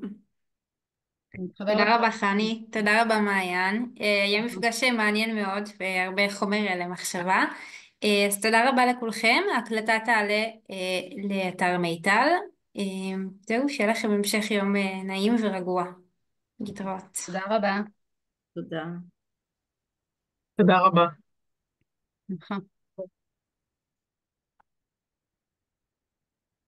תודה רבה חני, תודה רבה מעיין. היה מפגש מעניין מאוד והרבה חומר למחשבה. אז תודה רבה לכולכם, ההקלטה תעלה לאתר מיטל. זהו, שיהיה לכם המשך יום נעים ורגוע. להתראות. תודה רבה. תודה. תודה רבה. נכון.